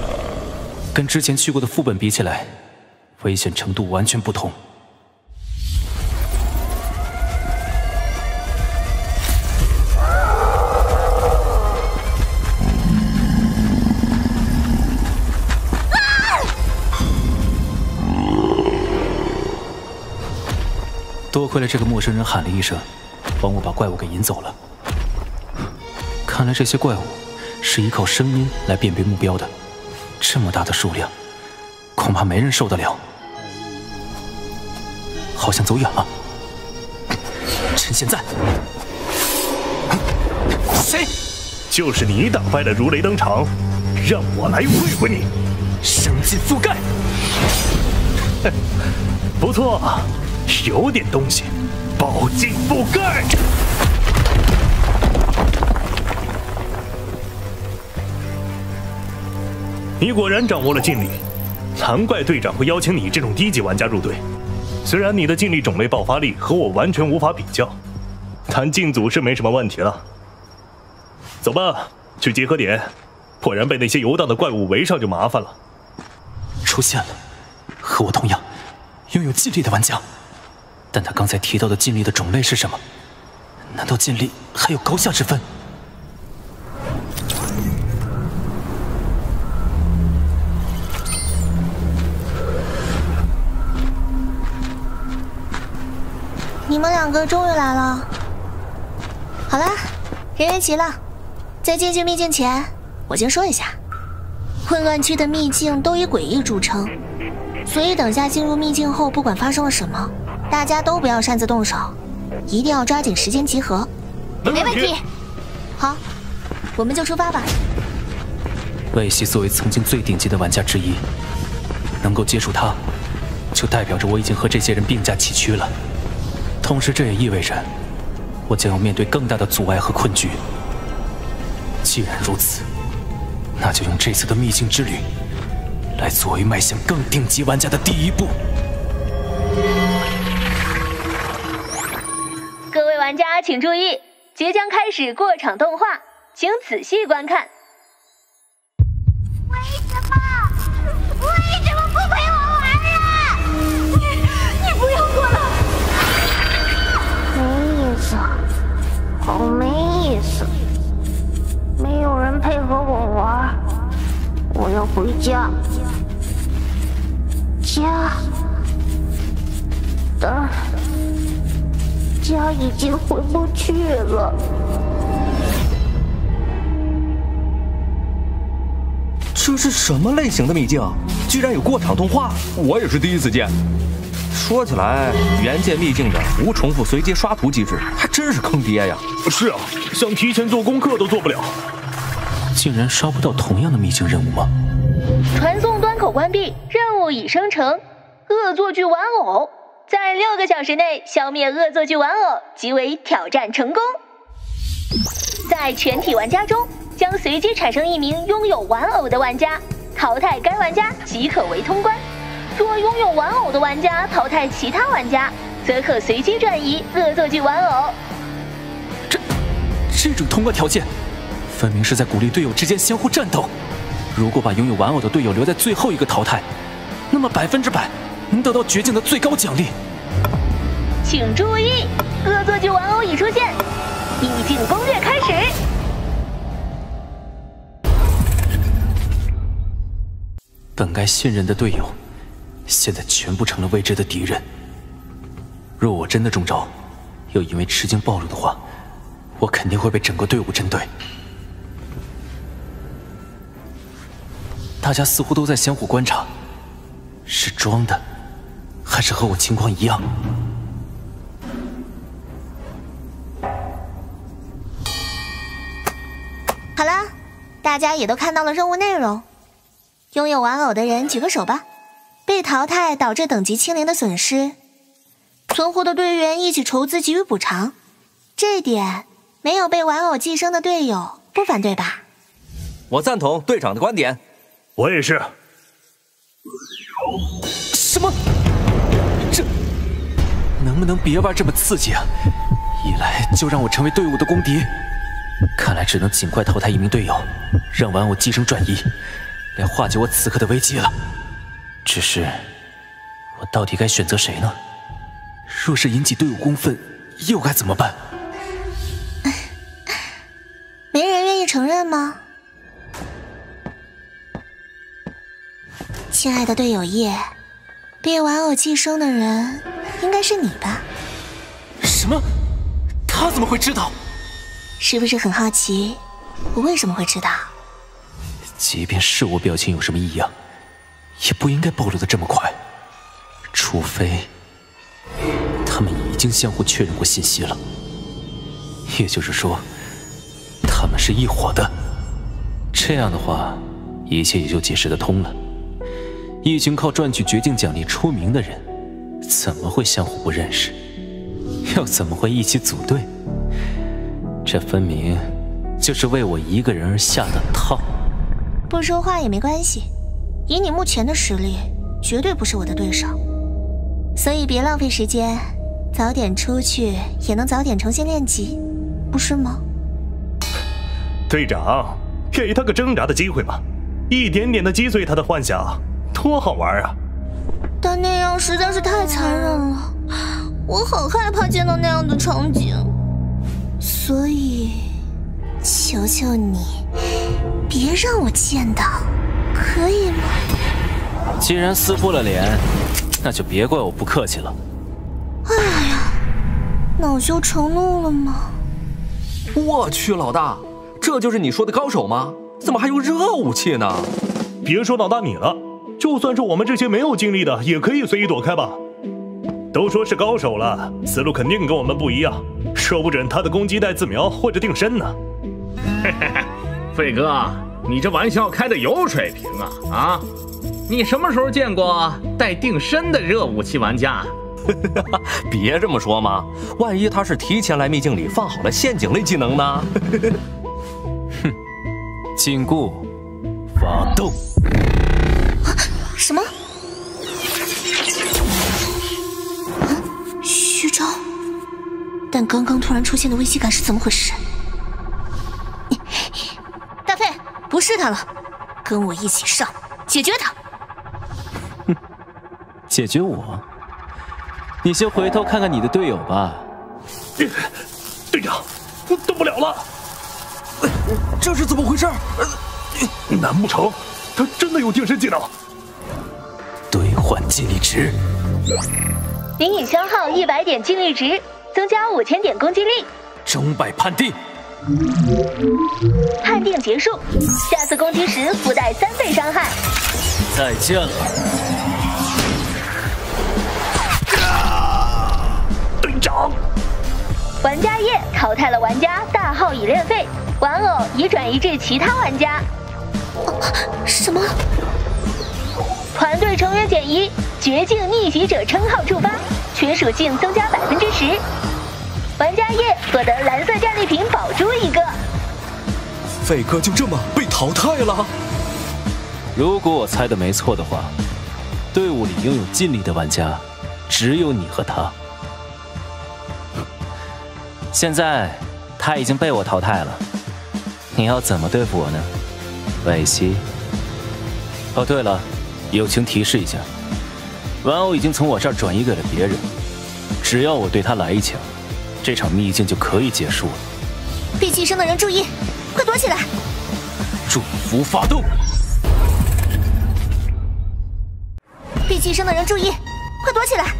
Speaker 4: 跟之前去过的副本比起来。危险程度完全不同。多亏了这个陌生人喊了一声，帮我把怪物给引走了。看来这些怪物是依靠声音来辨别目标的，这么大的数量，恐怕没人受得了。好像走远了，趁现在，
Speaker 14: 谁？就是你打败了如雷登场，让我来会会你。
Speaker 4: 生劲覆盖，
Speaker 14: 不错，有点东西。宝镜覆盖，你果然掌握了劲力，难怪队长会邀请你这种低级玩家入队。虽然你的劲力种类爆发力和我完全无法比较，但进组是没什么问题了。走吧，去集合点，不然被那些游荡的怪物围上就麻烦了。
Speaker 4: 出现了，和我同样拥有劲力的玩家，但他刚才提到的劲力的种类是什么？难道劲力还有高下之分？
Speaker 3: 你们两个终于来了。好了，人员齐了，在进行秘境前，我先说一下，混乱区的秘境都以诡异著称，所以等下进入秘境后，不管发生了什么，大家都不要擅自动手，一定要抓紧时间集合。
Speaker 13: 没问题。
Speaker 3: 好，我们就出发吧。
Speaker 4: 魏西作为曾经最顶级的玩家之一，能够接触他，就代表着我已经和这些人并驾齐驱了。同时，这也意味着我将要面对更大的阻碍和困局。既然如此，那就用这次的秘境之旅，来作为迈向更顶级玩家的第一步。
Speaker 5: 玩家请注意，即将开始过场动画，请仔细观看。
Speaker 20: 为什么？为什么不陪我玩啊？你你不要过来！没意思，好没意思，没有人配合我玩，我要回家。家，等家已经回不去了。
Speaker 9: 这是什么类型的秘境？居然有过场动画，我也是第一次见。说起来，原界秘境的无重复随机刷图机制还真是坑爹呀！
Speaker 14: 是啊，想提前做功课都做不了。
Speaker 4: 竟然刷不到同样的秘境任务吗？
Speaker 5: 传送端口关闭，任务已生成。恶作剧玩偶，在六个小时内消灭恶作剧玩偶即为挑战成功。在全体玩家中。将随机产生一名拥有玩偶的玩家，淘汰该玩家即可为通关。若拥有玩偶的玩家淘汰其他玩家，则可随机转移恶作剧玩偶。
Speaker 4: 这这种通关条件，分明是在鼓励队友之间相互战斗。如果把拥有玩偶的队友留在最后一个淘汰，那么百分之百能得到绝境的最高奖励。
Speaker 5: 请注意，恶作剧玩偶已出现，秘境攻略开始。
Speaker 4: 本该信任的队友，现在全部成了未知的敌人。若我真的中招，又因为吃惊暴露的话，我肯定会被整个队伍针对。大家似乎都在相互观察，是装的，还是和我情况一样？
Speaker 3: 好了，大家也都看到了任务内容。拥有玩偶的人举个手吧。被淘汰导致等级清零的损失，存活的队员一起筹资给予补偿。这点没有被玩偶寄生的队友不反对吧？
Speaker 9: 我赞同队长的观点。
Speaker 14: 我也是。
Speaker 4: 能不能别玩这么刺激啊？一来就让我成为队伍的公敌，看来只能尽快淘汰一名队友，让玩偶寄生转移。来化解我此刻的危机了。只是，我到底该选择谁呢？若是引起队伍公愤，又该怎么办？
Speaker 3: 没人愿意承认吗？亲爱的队友叶，被玩偶寄生的人应该是你吧？
Speaker 4: 什么？他怎么会知道？
Speaker 3: 是不是很好奇，我为什么会知道？
Speaker 4: 即便是我表情有什么异样，也不应该暴露的这么快，除非他们已经相互确认过信息了。也就是说，他们是一伙的。这样的话，一切也就解释得通了。一群靠赚取绝境奖励出名的人，怎么会相互不认识？又怎么会一起组队？这分明就是为我一个人而下的套。
Speaker 3: 不说话也没关系，以你目前的实力，绝对不是我的对手，所以别浪费时间，早点出去也能早点重新练级，不是吗？
Speaker 14: 队长，给他个挣扎的机会吧，一点点的击碎他的幻想，多好玩啊！
Speaker 3: 但那样实在是太残忍了，我好害怕见到那样的场景，所以求求你。别让我见到，可以吗？
Speaker 4: 既然撕破了脸，那就别怪我不客气了。
Speaker 3: 哎呀，恼羞成怒了吗？
Speaker 9: 我去，老大，这这就是你说的高手吗？怎么还用热武器呢？
Speaker 14: 别说老大你了，就算是我们这些没有经历的，也可以随意躲开吧。都说是高手了，思路肯定跟我们不一样，说不准他的攻击带自瞄或者定身呢。
Speaker 19: 嘿嘿嘿，费哥，你这玩笑开的有水平啊啊！你什么时候见过带定身的热武器玩家？
Speaker 9: 别这么说嘛，万一他是提前来秘境里放好了陷阱类技能呢？
Speaker 4: 哼，禁锢，发动。
Speaker 3: 什么？虚招？但刚刚突然出现的危机感是怎么回事？大费，不是他了，跟我一起上，解决他。
Speaker 4: 哼，解决我？你先回头看看你的队友吧。
Speaker 14: 队长，我动不了了。
Speaker 9: 这是怎么回事？
Speaker 14: 难不成他真的有定身技能？
Speaker 4: 兑换精力值。
Speaker 5: 您已消耗一百点精力值，增加五千点攻击力。
Speaker 4: 终败判定。
Speaker 5: 判定结束，下次攻击时附带三倍伤害。
Speaker 4: 再见了，
Speaker 14: 队长。
Speaker 5: 玩家叶淘汰了玩家大号已练废，玩偶已转移至其他玩家。
Speaker 3: 什么？
Speaker 5: 团队成员减一，绝境逆袭者称号触发，全属性增加百分之十。玩家叶获得蓝色战利品宝珠一个。
Speaker 9: 费哥就这么被淘汰了？
Speaker 4: 如果我猜的没错的话，队伍里拥有尽力的玩家只有你和他。现在他已经被我淘汰了，你要怎么对付我呢，韦西？哦，对了，友情提示一下，玩偶已经从我这儿转移给了别人，只要我对他来一枪，这场秘境就可以结束了。
Speaker 3: 被寄生的人注意，快躲起来！
Speaker 4: 祝福发动！
Speaker 3: 被寄生的人注意，快躲起来！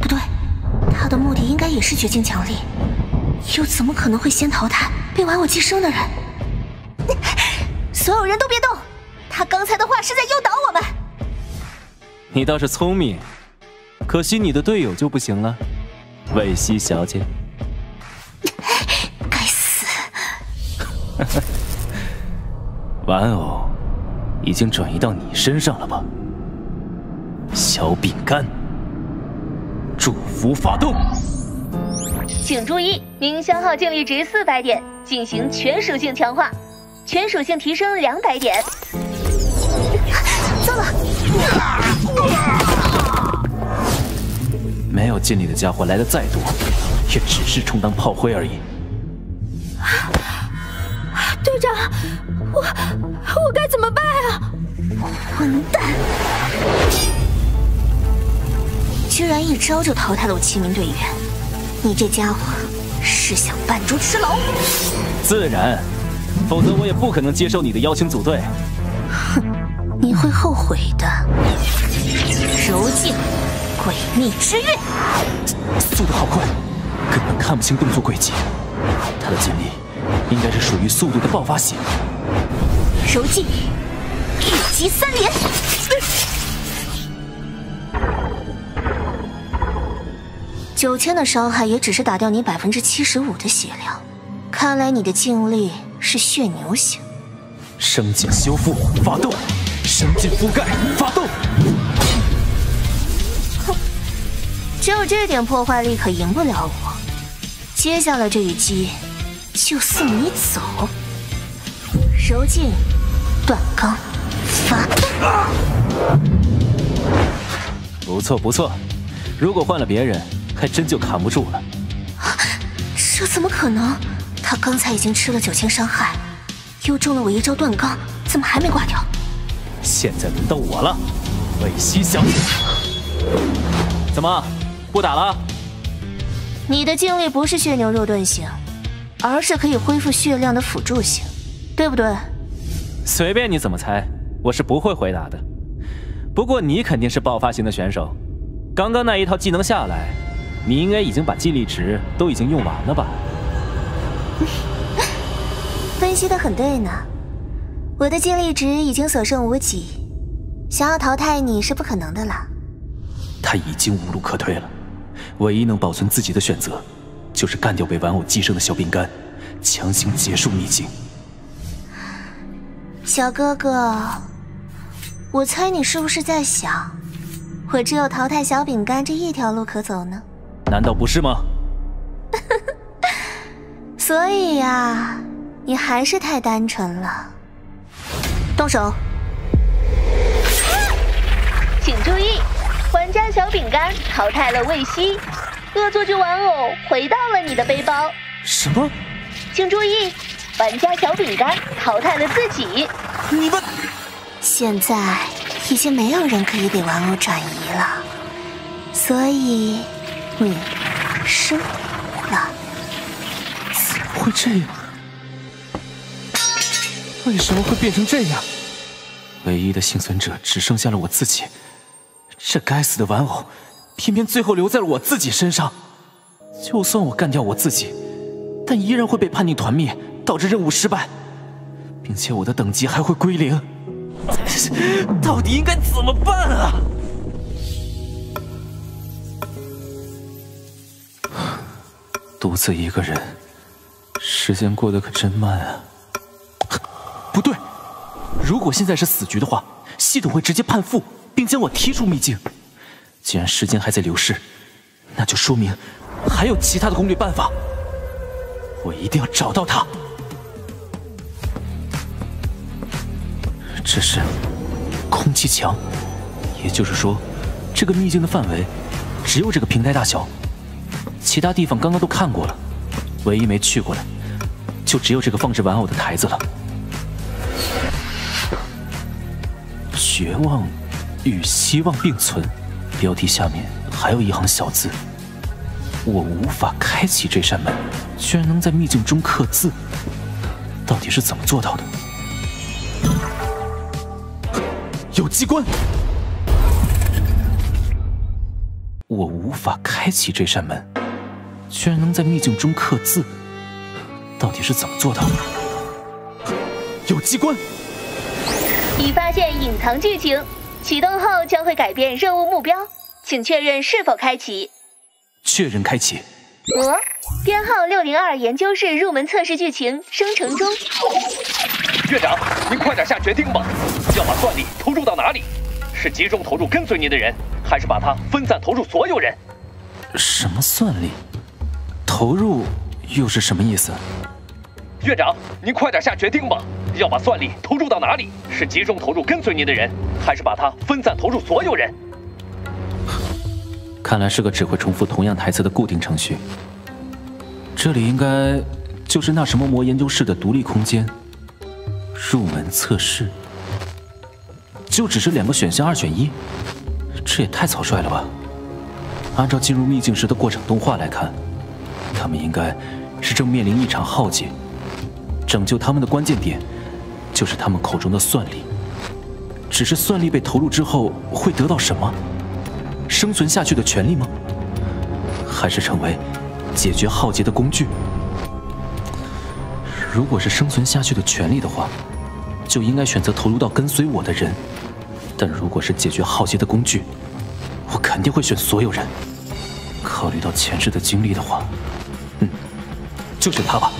Speaker 3: 不对。他的目的应该也是绝境奖励，又怎么可能会先淘汰被玩偶寄生的人？所有人都别动！他刚才的话是在诱导我们。
Speaker 4: 你倒是聪明，可惜你的队友就不行了，魏西小姐。
Speaker 3: 该死！
Speaker 4: 玩偶已经转移到你身上了吧，小饼干。祝福发动，
Speaker 5: 请注意，您消耗精力值四百点进行全属性强化，全属性提升两百点。
Speaker 3: 糟了！
Speaker 4: 没有尽力的家伙来的再多，也只是充当炮灰而已。
Speaker 11: 队长，我我该怎么办啊？
Speaker 3: 混蛋！居然一招就淘汰了我七名队员，你这家伙是想扮猪吃老虎？
Speaker 4: 自然，否则我也不可能接受你的邀请组队。
Speaker 3: 哼，你会后悔的。柔镜，诡秘之月，
Speaker 4: 速度好快，根本看不清动作轨迹。他的精力应该是属于速度的爆发型。
Speaker 3: 柔镜，一击三连。九千的伤害也只是打掉你百分之七十五的血量，看来你的劲力是血牛型。
Speaker 4: 生茧修复，发动！生茧覆盖，发动！
Speaker 3: 哼，只有这点破坏力可赢不了我。接下来这一击，就送你走。柔劲，断钢，发动！
Speaker 4: 不错不错，如果换了别人。还真就扛不住了，
Speaker 3: 这怎么可能？他刚才已经吃了九千伤害，又中了我一招断钢，怎么还没挂掉？
Speaker 4: 现在轮到我了，韦西小姐，怎么不打了？
Speaker 3: 你的精力不是血牛肉盾型，而是可以恢复血量的辅助型，对不对？
Speaker 4: 随便你怎么猜，我是不会回答的。不过你肯定是爆发型的选手，刚刚那一套技能下来。你应该已经把精力值都已经用完了吧？
Speaker 3: 分析的很对呢。我的精力值已经所剩无几，想要淘汰你是不可能的了。
Speaker 4: 他已经无路可退了，唯一能保存自己的选择，就是干掉被玩偶寄生的小饼干，强行结束秘境。
Speaker 3: 小哥哥，我猜你是不是在想，我只有淘汰小饼干这一条路可走呢？
Speaker 4: 难道不是吗？
Speaker 3: 所以呀，你还是太单纯了。动手！
Speaker 5: 请注意，玩家小饼干淘汰了魏西，恶作剧玩偶回到了你的背包。
Speaker 4: 什么？
Speaker 5: 请注意，玩家小饼干淘汰了自己。
Speaker 4: 你们
Speaker 3: 现在已经没有人可以给玩偶转移了，所以你输了。
Speaker 4: 怎么会这样？为什么会变成这样？唯一的幸存者只剩下了我自己，这该死的玩偶，偏偏最后留在了我自己身上。就算我干掉我自己，但依然会被叛逆团灭，导致任务失败，并且我的等级还会归零。到底应该怎么办啊？独自一个人，时间过得可真慢啊！不对，如果现在是死局的话，系统会直接判负，并将我踢出秘境。既然时间还在流逝，那就说明还有其他的攻略办法。我一定要找到它。只是空气墙，也就是说，这个秘境的范围只有这个平台大小。其他地方刚刚都看过了，唯一没去过的，就只有这个放置玩偶的台子了。绝望与希望并存，标题下面还有一行小字：我无法开启这扇门，居然能在秘境中刻字，到底是怎么做到的？有机关！我无法开启这扇门，居然能在秘境中刻字，到底是怎么做到的？有机关！
Speaker 5: 已发现隐藏剧情，启动后将会改变任务目标，请确认是否开启。
Speaker 4: 确认开启。
Speaker 5: 呃，编号六零二研究室入门测试剧情生成中。
Speaker 18: 院长，您快点下决定吧，要把算力投入到哪里？是集中投入跟随您的人，还是把它分散投入所有人？
Speaker 4: 什么算力？投入又是什么意思？
Speaker 18: 院长，您快点下决定吧，要把算力投入到哪里？是集中投入跟随您的人，还是把它分散投入所有人？
Speaker 4: 看来是个只会重复同样台词的固定程序。这里应该就是那什么魔研究室的独立空间。入门测试，就只是两个选项二选一，这也太草率了吧？按照进入秘境时的过场动画来看，他们应该是正面临一场浩劫，拯救他们的关键点就是他们口中的算力。只是算力被投入之后会得到什么？生存下去的权利吗？还是成为解决浩劫的工具？如果是生存下去的权利的话，就应该选择投入到跟随我的人；但如果是解决浩劫的工具，我肯定会选所有人。考虑到前世的经历的话，嗯，就选他吧。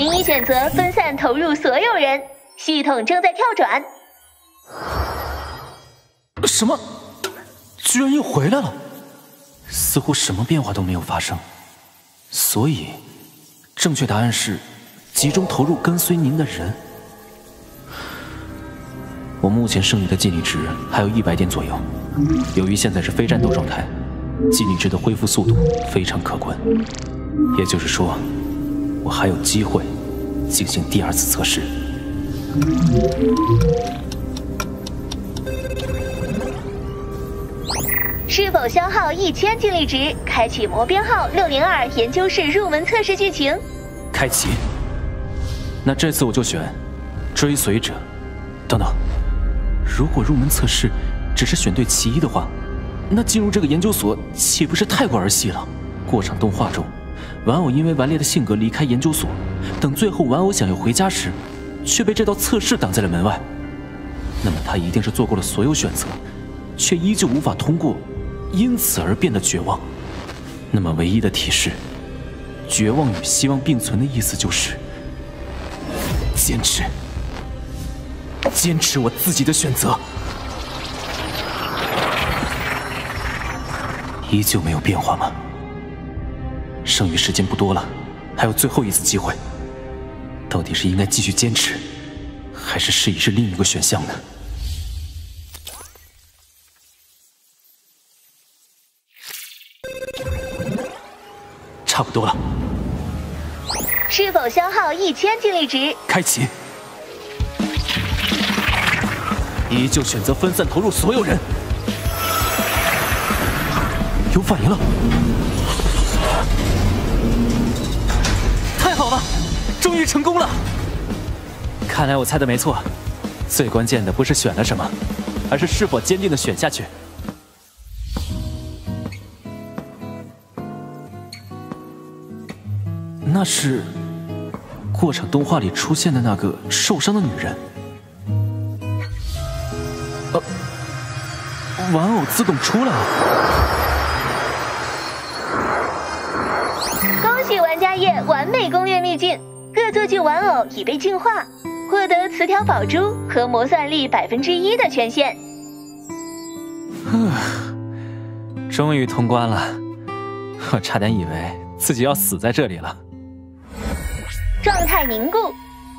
Speaker 5: 您已选择分散投入所有人，系统正在跳转。
Speaker 4: 什么？居然又回来了，似乎什么变化都没有发生，所以正确答案是集中投入跟随您的人。我目前剩余的精力值还有一百点左右，由于现在是非战斗状态，精力值的恢复速度非常可观，也就是说，我还有机会进行第二次测试。
Speaker 5: 是否消耗一千精力值，开启魔编号六零二研究室入门测试剧情？
Speaker 4: 开启。那这次我就选追随者。等等，如果入门测试只是选对其一的话，那进入这个研究所岂不是太过儿戏了？过场动画中，玩偶因为顽劣的性格离开研究所，等最后玩偶想要回家时，却被这道测试挡在了门外。那么他一定是做过了所有选择，却依旧无法通过，因此而变得绝望。那么唯一的提示，绝望与希望并存的意思就是坚持，坚持我自己的选择。依旧没有变化吗？剩余时间不多了，还有最后一次机会。到底是应该继续坚持，还是试一试另一个选项呢？差不多了，
Speaker 5: 是否消耗一千精力值？
Speaker 4: 开启。依旧选择分散投入所有人。有反应了，成功了！看来我猜的没错，最关键的不是选了什么，而是是否坚定的选下去。那是过场动画里出现的那个受伤的女人。呃，玩偶自动出来了。
Speaker 5: 恭喜玩家叶完美攻略秘境，各座具玩偶已被净化，获得磁条宝珠和魔算力百分之一的权限。
Speaker 4: 终于通关了，我差点以为自己要死在这里了。
Speaker 5: 状态凝固，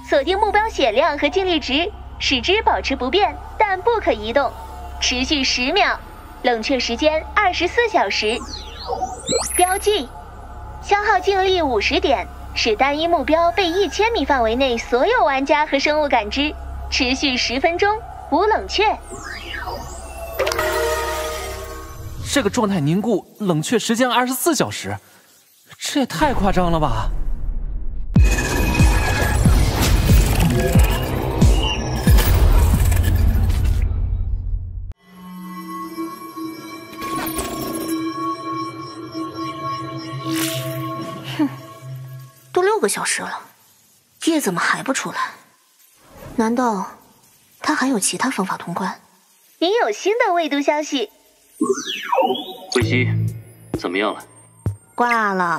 Speaker 5: 锁定目标血量和精力值，使之保持不变，但不可移动，持续十秒，冷却时间二十四小时。标记。消耗精力五十点，使单一目标被一千米范围内所有玩家和生物感知，持续十分钟，无冷却。
Speaker 4: 这个状态凝固，冷却时间二十四小时，这也太夸张了吧！
Speaker 3: 个小时了，叶怎么还不出来？难道他还有其他方法通关？
Speaker 5: 你有新的未读消息。
Speaker 18: 慧西，怎么样了？
Speaker 3: 挂了。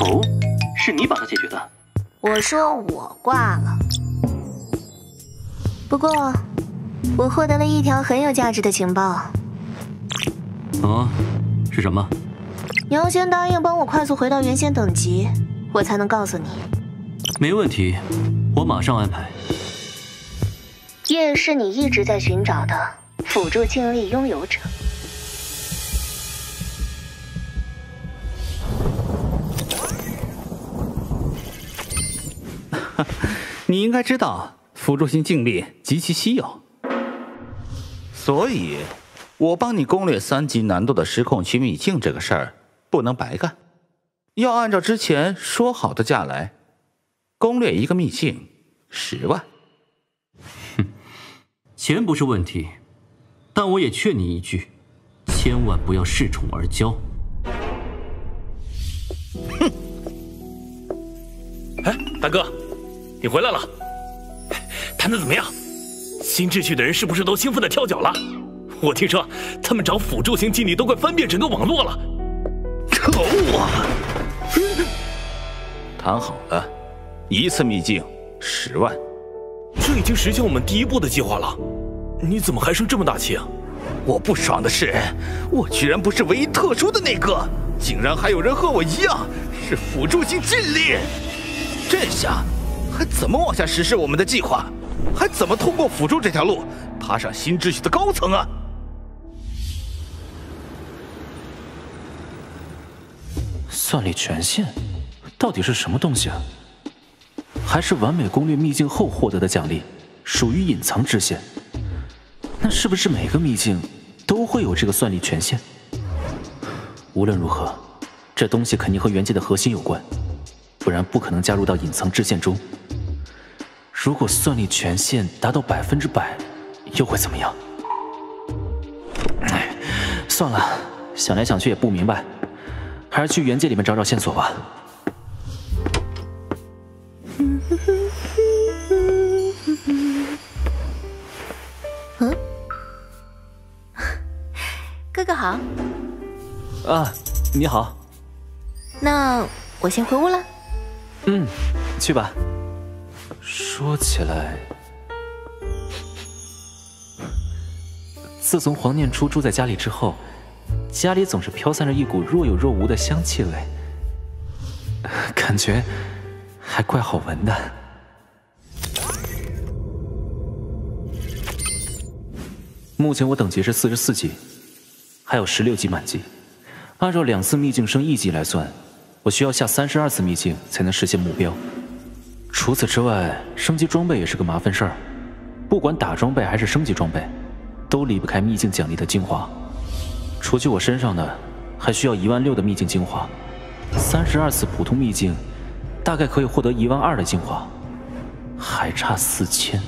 Speaker 18: 哦，是你把他解决的？
Speaker 3: 我说我挂了。不过，我获得了一条很有价值的情报。
Speaker 18: 哦，是什么？
Speaker 3: 你要先答应帮我快速回到原先等级。我才能告诉你，
Speaker 18: 没问题，我马上安排。
Speaker 5: 叶是你一直在寻找的辅助静力拥有者。
Speaker 10: 你应该知道辅助性静力极其稀有，所以，我帮你攻略三级难度的失控区秘境这个事儿不能白干。要按照之前说好的价来，攻略一个秘境，十万。
Speaker 18: 哼，钱不是问题，但我也劝你一句，千万不要恃宠而骄。
Speaker 14: 哼！哎，大哥，你回来了，谈的怎么样？新秩序的人是不是都兴奋的跳脚了？我听说他们找辅助型经理都快翻遍整个网络了。
Speaker 10: 可恶啊！谈好了，一次秘境十万。
Speaker 14: 这已经实现我们第一步的计划了，你怎么还生这么大气啊？
Speaker 10: 我不爽的是，我居然不是唯一特殊的那个，竟然还有人和我一样是辅助性尽力。这下还怎么往下实施我们的计划？还怎么通过辅助这条路爬上新秩序的高层啊？
Speaker 4: 算力权限。到底是什么东西啊？还是完美攻略秘境后获得的奖励，属于隐藏支线。那是不是每个秘境都会有这个算力权限？无论如何，这东西肯定和原界的核心有关，不然不可能加入到隐藏支线中。如果算力权限达到百分之百，又会怎么样？哎，算了，想来想去也不明白，还是去原界里面找找线索吧。
Speaker 3: 好。
Speaker 4: 啊，你好。
Speaker 3: 那我先回屋了。
Speaker 4: 嗯，去吧。说起来，自从黄念初住在家里之后，家里总是飘散着一股若有若无的香气味，感觉还怪好闻的。目前我等级是四十四级，还有十六级满级。按照两次秘境升一级来算，我需要下三十二次秘境才能实现目标。除此之外，升级装备也是个麻烦事儿。不管打装备还是升级装备，都离不开秘境奖励的精华。除去我身上的，还需要一万六的秘境精华。三十二次普通秘境，大概可以获得一万二的精华，还差四千。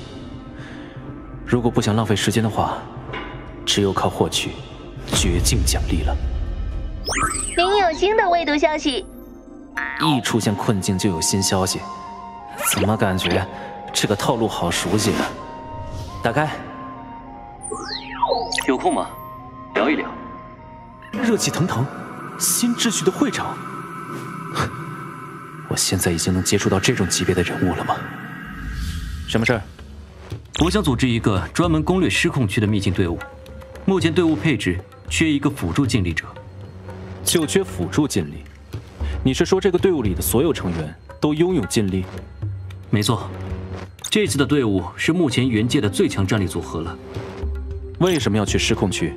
Speaker 4: 如果不想浪费时间的话，只有靠获取绝境奖励了。
Speaker 5: 您有新的未读消息。
Speaker 4: 一出现困境就有新消息，怎么感觉这个套路好熟悉啊？打开。
Speaker 18: 有空吗？聊一聊。
Speaker 4: 热气腾腾，新秩序的会长。我现在已经能接触到这种级别的人物了吗？什么事儿？
Speaker 18: 我想组织一个专门攻略失控区的秘境队伍，目前队伍配置缺一个辅助尽力者。
Speaker 4: 就缺辅助尽力，你是说这个队伍里的所有成员都拥有尽力？
Speaker 18: 没错，这次的队伍是目前原界的最强战力组合了。
Speaker 4: 为什么要去失控区？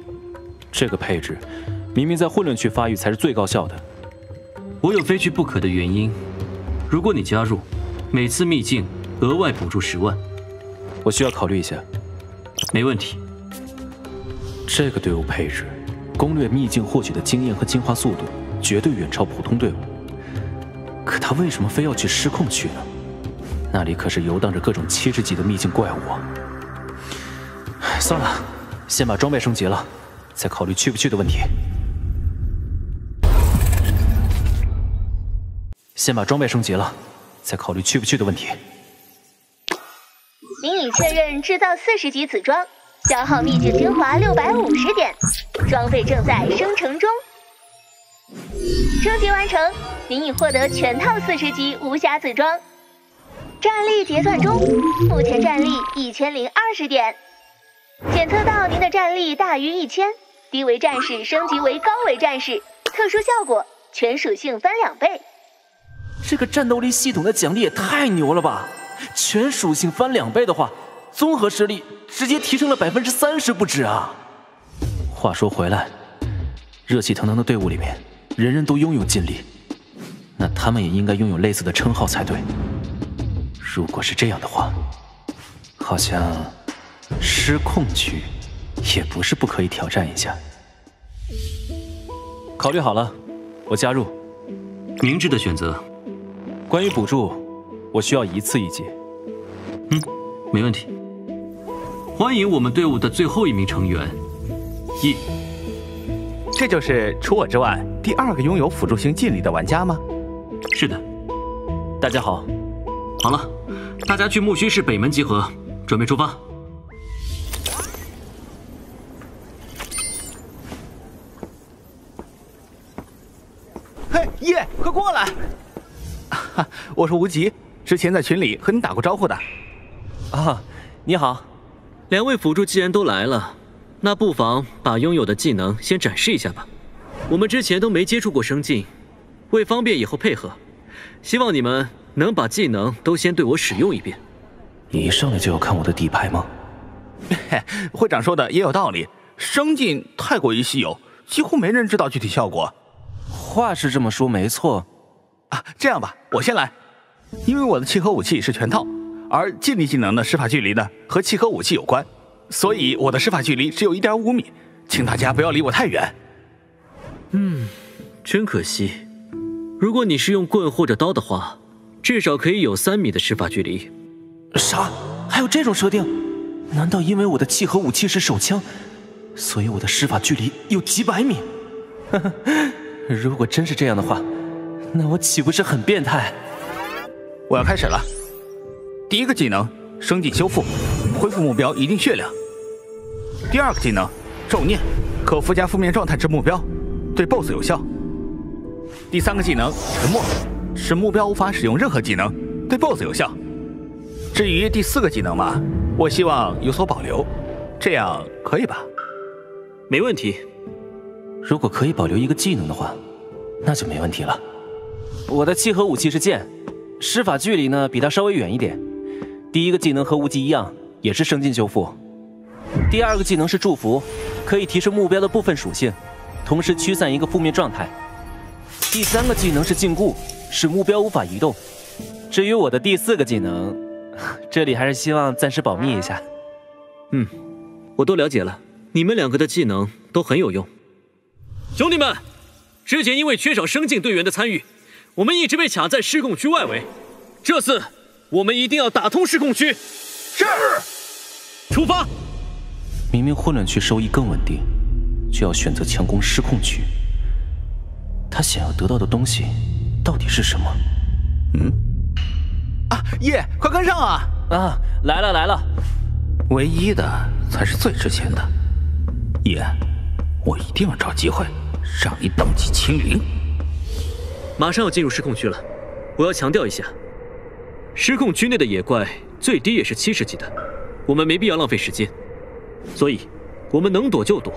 Speaker 4: 这个配置明明在混乱区发育才是最高效的。
Speaker 18: 我有非去不可的原因。如果你加入，每次秘境额外补助十万。
Speaker 4: 我需要考虑一下。
Speaker 18: 没问题。
Speaker 4: 这个队伍配置。攻略秘境获取的经验和进化速度绝对远超普通队伍，可他为什么非要去失控区呢？那里可是游荡着各种七十级的秘境怪物啊！算了，先把装备升级了，再考虑去不去的问题。先把装备升级了，再考虑去不去的问题。
Speaker 5: 您已确认制造四十级紫装。消耗秘境精华六百五十点，装备正在生成中。升级完成，您已获得全套四十级无瑕紫装。战力结算中，目前战力一千零二十点。检测到您的战力大于一千，低维战士升级为高维战士，特殊效果，全属性翻两倍。
Speaker 4: 这个战斗力系统的奖励也太牛了吧！全属性翻两倍的话。综合实力直接提升了百分之三十不止啊！话说回来，热气腾腾的队伍里面，人人都拥有尽力，那他们也应该拥有类似的称号才对。如果是这样的话，好像失控区也不是不可以挑战一下。考虑好了，我加入。
Speaker 18: 明智的选择。
Speaker 4: 关于补助，我需要一次一级。
Speaker 18: 嗯，没问题。欢迎我们队伍的最后一名成员，一。
Speaker 6: 这就是除我之外第二个拥有辅助型劲力的玩家吗？
Speaker 18: 是的。
Speaker 4: 大家好。
Speaker 18: 好了，大家去木须市北门集合，准备出发。
Speaker 6: 嘿，叶，快过来！哈，我是无极，之前在群里和你打过招呼的。
Speaker 4: 啊，你好。
Speaker 18: 两位辅助既然都来了，那不妨把拥有的技能先展示一下吧。我们之前都没接触过生境，为方便以后配合，希望你们能把技能都先对我使用一遍。
Speaker 4: 你一上来就要看我的底牌吗？
Speaker 6: 会长说的也有道理，生境太过于稀有，几乎没人知道具体效果。
Speaker 4: 话是这么说没错，
Speaker 6: 啊，这样吧，我先来，因为我的契合武器是全套。而近力技能的施法距离呢，和契合武器有关，所以我的施法距离只有一点五米，请大家不要离我太远。
Speaker 18: 嗯，真可惜。如果你是用棍或者刀的话，至少可以有三米的施法距离。
Speaker 4: 啥？还有这种设定？难道因为我的契合武器是手枪，所以我的施法距离有几百米？如果真是这样的话，那我岂不是很变态？
Speaker 6: 我要开始了。第一个技能生计修复，恢复目标一定血量。第二个技能咒念，
Speaker 10: 可附加负面状态至目标，对 BOSS 有效。第三个技能沉默，使目标无法使用任何技能，对 BOSS 有效。至于第四个技能嘛，我希望有所保留，这样可以吧？
Speaker 21: 没问题。
Speaker 4: 如果可以保留一个技能的话，那就没问题了。我的契合武器是剑，施法距离呢比它稍微远一点。第一个技能和无极一样，也是生境修复。第二个技能是祝福，可以提升目标的部分属性，同时驱散一个负面状态。第三个技能是禁锢，使目标无法移动。至于我的第四个技能，这里还是希望暂时保密一下。
Speaker 18: 嗯，我都了解了，你们两个的技能都很有用。兄弟们，之前因为缺少生境队员的参与，我们一直被卡在失控区外围。这次我们一定要打通失控区。是，出发。
Speaker 4: 明明混乱区收益更稳定，却要选择强攻失控区。他想要得到的东西到底是什么？
Speaker 10: 嗯？啊，叶，快跟上啊！
Speaker 4: 啊，来了来了。
Speaker 10: 唯一的才是最值钱的，叶，我一定要找机会让你等级清零。
Speaker 18: 马上要进入失控区了，我要强调一下，失控区内的野怪最低也是七十级的，我们没必要浪费时间。所以，我们能躲就躲。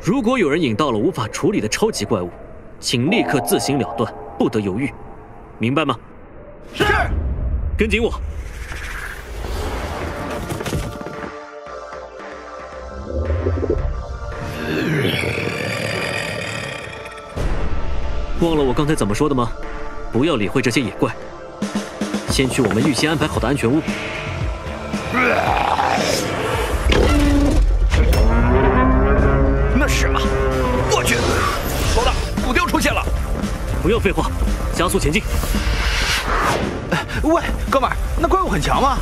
Speaker 18: 如果有人引到了无法处理的超级怪物，请立刻自行了断，不得犹豫，明白吗？
Speaker 10: 是。
Speaker 18: 跟紧我。忘了我刚才怎么说的吗？不要理会这些野怪，先去我们预先安排好的安全屋。
Speaker 10: 那是什么？我去！老大，骨雕出现了！
Speaker 18: 不用废话，加速前进！
Speaker 10: 喂，哥们儿，那怪物很强吗？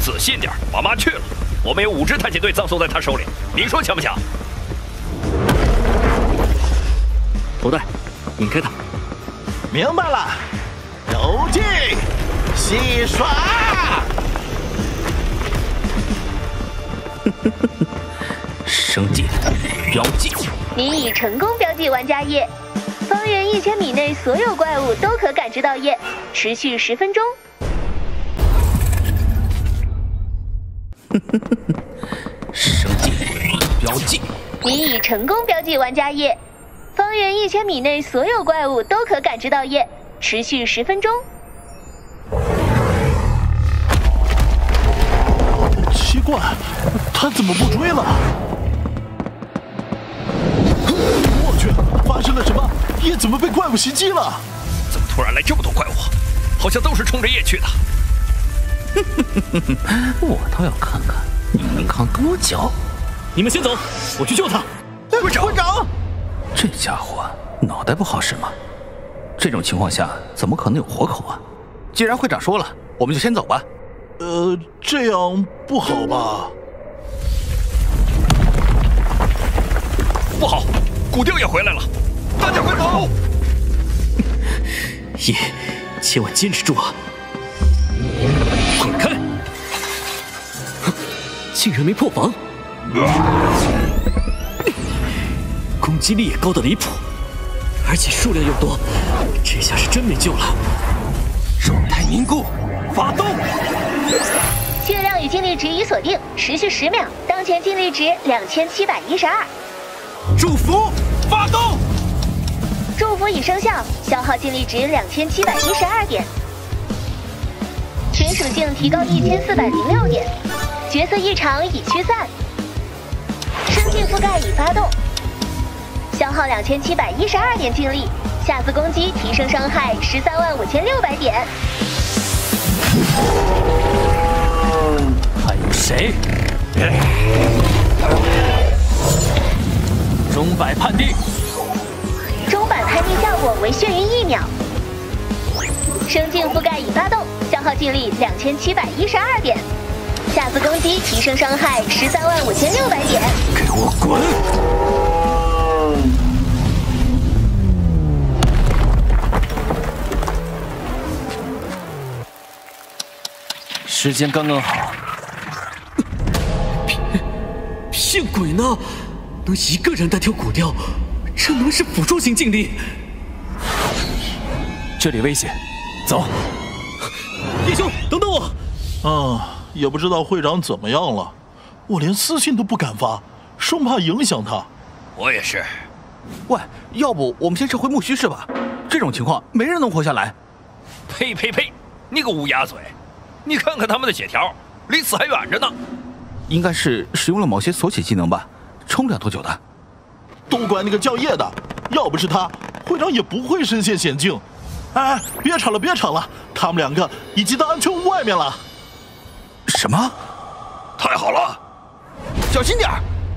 Speaker 16: 自信点，把妈去了，我们有五支探险队葬送在他手里，你说强不强？
Speaker 18: 头戴，引开他。
Speaker 7: 明白了，游记，戏耍。
Speaker 10: 生界标记，
Speaker 5: 你已成功标记玩家页，方圆一千米内所有怪物都可感知到页，持续十分钟。
Speaker 10: 生界标记，
Speaker 5: 你已成功标记玩家页，方圆一千米内所有怪物都可感知到页，持续十分钟。
Speaker 7: 奇怪，他怎么不追了？我去，发生了什么？叶怎么被怪物袭击了？
Speaker 16: 怎么突然来这么多怪物？好像都是冲着夜去的。
Speaker 10: 我倒要看看你能扛多久。
Speaker 18: 你们先走，我去救他。
Speaker 10: 队长，队长，这家伙脑袋不好使吗？这种情况下怎么可能有活口啊？既然会长说了，我们就先走吧。
Speaker 7: 呃，这样不好吧？
Speaker 16: 不好，古雕也回来了，大家快走！
Speaker 18: 叶，千万坚持住啊！滚开！竟然没破防，攻击力也高的离谱，而且数量又多，这下是真没救了。
Speaker 10: 状态凝固，发动！
Speaker 5: 血量与精力值已锁定，持续十秒。当前精力值两千七百一十二。
Speaker 10: 祝福发动！
Speaker 5: 祝福已生效，消耗精力值两千七百一十二点。群属性提高一千四百零六点。角色异常已驱散。生境覆盖已发动，消耗两千七百一十二点精力。下次攻击提升伤害十三万五千六百点。
Speaker 4: 还有谁？钟摆判定。
Speaker 5: 钟摆判定效果为眩晕一秒。生境覆盖已发动，消耗精力两千七百一十二点。下次攻击提升伤害十三万五千六百点。
Speaker 10: 给我滚！
Speaker 4: 时间刚刚好。
Speaker 18: 骗骗鬼呢？
Speaker 6: 能一个人单挑古雕，这能是辅助型劲力？
Speaker 22: 这里危险，走。
Speaker 6: 叶兄，等等我。
Speaker 7: 啊，也不知道会长怎么样了，我连私信都不敢发，生怕影响他。
Speaker 16: 我也是。
Speaker 10: 喂，要不我们先撤回木须是吧？这种情况没人能活下来。
Speaker 16: 呸呸呸！你个乌鸦嘴！你看看他们的血条，离死还远着呢。
Speaker 10: 应该是使用了某些锁血技能吧，撑不了多久的。
Speaker 7: 都怪那个叫叶的，要不是他，会长也不会身陷险境。哎，别吵了，别吵了，他们两个已经到安全屋外面了。
Speaker 10: 什么？
Speaker 16: 太好了！
Speaker 10: 小心点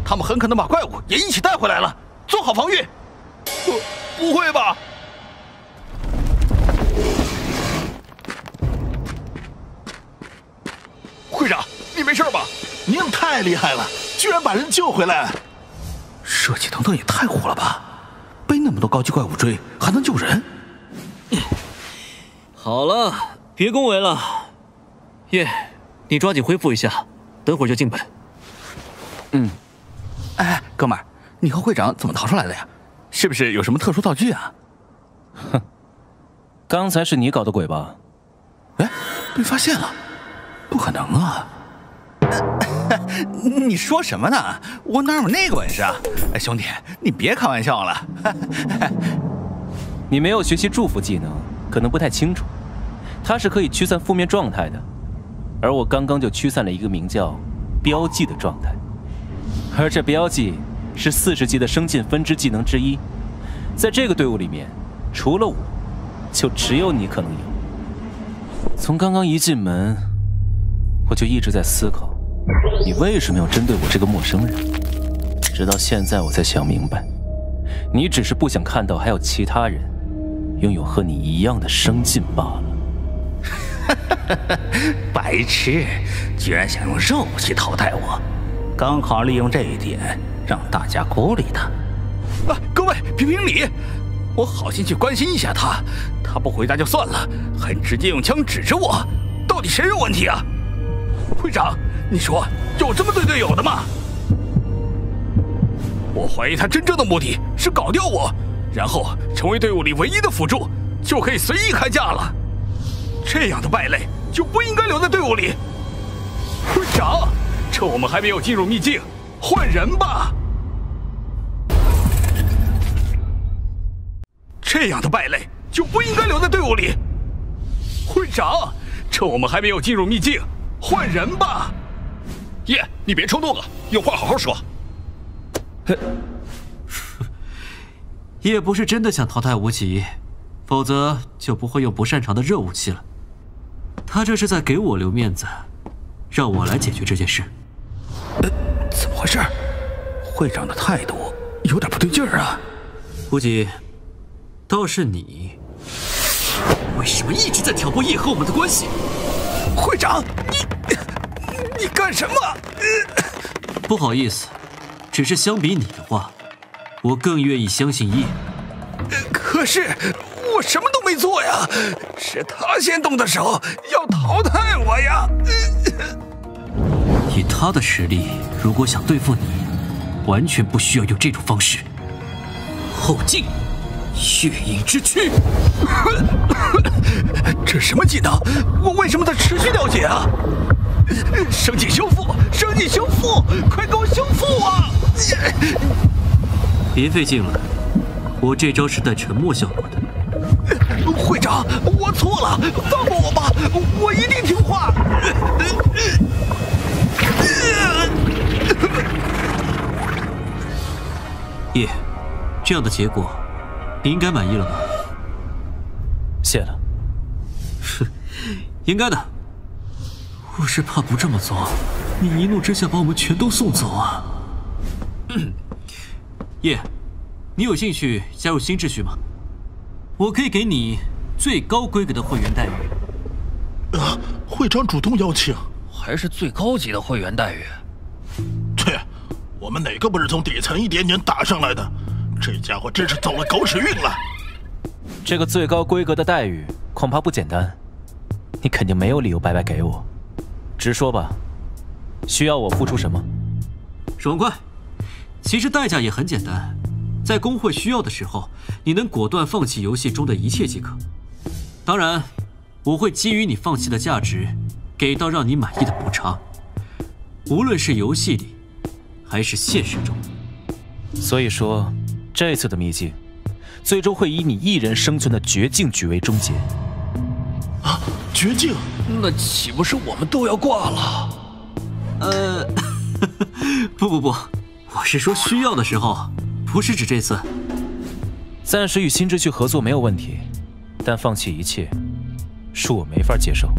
Speaker 10: 他们很可能把怪物也一起带回来了，做好防御。
Speaker 16: 不，不会吧？会长，你没事吧？
Speaker 7: 您太厉害了，居然把人救回来！
Speaker 10: 设计等等也太虎了吧！被那么多高级怪物追，还能救人？
Speaker 18: 好了，别恭维了。叶，你抓紧恢复一下，等会儿就进本。
Speaker 10: 嗯。哎，哥们儿，你和会长怎么逃出来的呀？是不是有什么特殊道具啊？
Speaker 4: 哼，刚才是你搞的鬼吧？
Speaker 10: 哎，被发现了。不可能啊！你说什么呢？我哪有那个本事啊？哎兄弟，你别开玩笑了。
Speaker 4: 你没有学习祝福技能，可能不太清楚。它是可以驱散负面状态的，而我刚刚就驱散了一个名叫“标记”的状态。而这标记是四十级的生进分支技能之一，在这个队伍里面，除了我，就只有你可能有。从刚刚一进门。我就一直在思考，你为什么要针对我这个陌生人？直到现在我才想明白，你只是不想看到还有其他人拥有和你一样的生劲罢了。
Speaker 10: 白痴，居然想用肉去淘汰我，刚好利用这一点让大家孤立他。啊，各位评评理，我好心去关心一下他，他不回答就算了，还直接用枪指着我，到底谁有问题啊？会长，你说有这么对队友的吗？我怀疑他真正的目的是搞掉我，然后成为队伍里唯一的辅助，就可以随意开价了。这样的败类就不应该留在队伍里。会长，趁我们还没有进入秘境，换人吧。这样的败类就不应该留在队伍里。会长，趁我们还没有进入秘境。换人吧，
Speaker 16: 叶，你别冲动了，有话好好说。
Speaker 18: 叶 不是真的想淘汰吴起，否则就不会用不擅长的热武器了。他这是在给我留面子，让我来解决这件事。
Speaker 10: 呃怎么回事？会长的态度有点不对劲儿啊。
Speaker 18: 吴起，倒是你，为什么一直在挑拨叶和我们的关系？
Speaker 10: 会长，你。你干什么？
Speaker 18: 不好意思，只是相比你的话，我更愿意相信叶。
Speaker 10: 可是我什么都没做呀，是他先动的手要淘汰我呀。
Speaker 18: 以他的实力，如果想对付你，完全不需要用这种方式。后劲，血影之躯。
Speaker 10: 这什么技能？我为什么在持续掉血啊？生计修复，生计修复，快给我修复啊！
Speaker 18: 别费劲了，我这招是带沉默效果的。
Speaker 10: 会长，我错了，放过我吧，我一定听话。
Speaker 18: 叶，这样的结果，你应该满意了吧？
Speaker 4: 谢了。
Speaker 18: 哼，应该的。我是怕不这么做，你一怒之下把我们全都送走啊！叶，你有兴趣加入新秩序吗？我可以给你最高规格的会员待遇。
Speaker 7: 啊，会长主动邀请，
Speaker 16: 还是最高级的会员待遇？
Speaker 7: 切，我们哪个不是从底层一点点打上来的？这家伙真是走了狗屎运了！
Speaker 4: 这个最高规格的待遇恐怕不简单，你肯定没有理由白白给我。直说吧，需要我付出什么？
Speaker 18: 爽快，其实代价也很简单，在工会需要的时候，你能果断放弃游戏中的一切即可。当然，我会基于你放弃的价值，给到让你满意的补偿，无论是游戏里，还是现实中。
Speaker 4: 所以说，这次的秘境，最终会以你一人生存的绝境局为终结。
Speaker 7: 啊，绝境？
Speaker 16: 那岂不是我们都要挂了？
Speaker 18: 呃，不不不，我是说需要的时候，不是指这次。
Speaker 4: 暂时与新秩序合作没有问题，但放弃一切，恕我没法接受。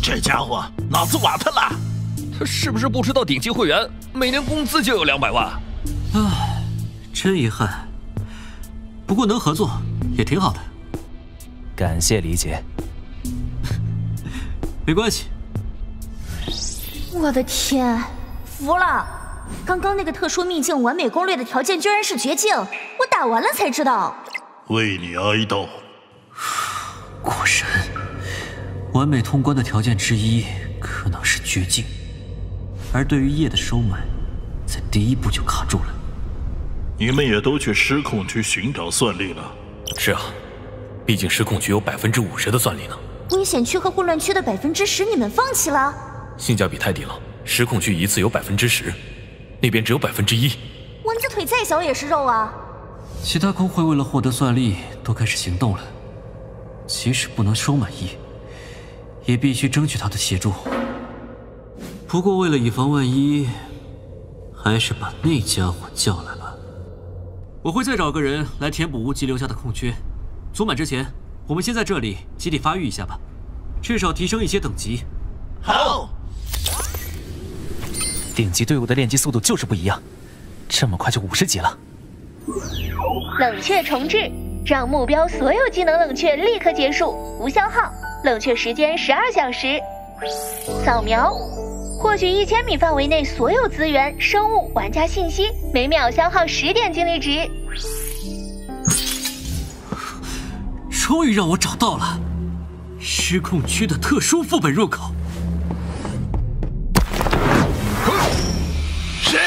Speaker 7: 这家伙脑子瓦特了，
Speaker 16: 他是不是不知道顶级会员每年工资就有两百万？
Speaker 18: 唉，真遗憾。不过能合作也挺好的。
Speaker 4: 感谢理解。
Speaker 18: 没关系。
Speaker 11: 我的天，服了！刚刚那个特殊秘境完美攻略的条件居然是绝境，我打完了才知道。
Speaker 7: 为你哀悼。
Speaker 18: 果然，完美通关的条件之一可能是绝境，而对于叶的收买，在第一步就卡住了。
Speaker 7: 你们也都去失控区寻找算力了？
Speaker 23: 是啊，毕竟失控区有百分之五十的算力呢。
Speaker 11: 危险区和混乱区的百分之十，你们放弃了？
Speaker 23: 性价比太低了，失控区一次有百分之十，那边只有百分之一。
Speaker 11: 蚊子腿再小也是肉啊！
Speaker 18: 其他工会为了获得算力，都开始行动了。即使不能收满意，也必须争取他的协助。不过为了以防万一，还是把那家伙叫来吧。我会再找个人来填补无极留下的空缺。组满之前，我们先在这里集体发育一下吧，至少提升一些等级。
Speaker 7: 好。
Speaker 4: 顶级队伍的练级速度就是不一样，这么快就五十级了。
Speaker 5: 冷却重置，让目标所有技能冷却立刻结束，无消耗，冷却时间十二小时。扫描，获取一千米范围内所有资源、生物、玩家信息，每秒消耗十点精力值。
Speaker 18: 终于让我找到了失控区的特殊副本入口。
Speaker 7: 谁？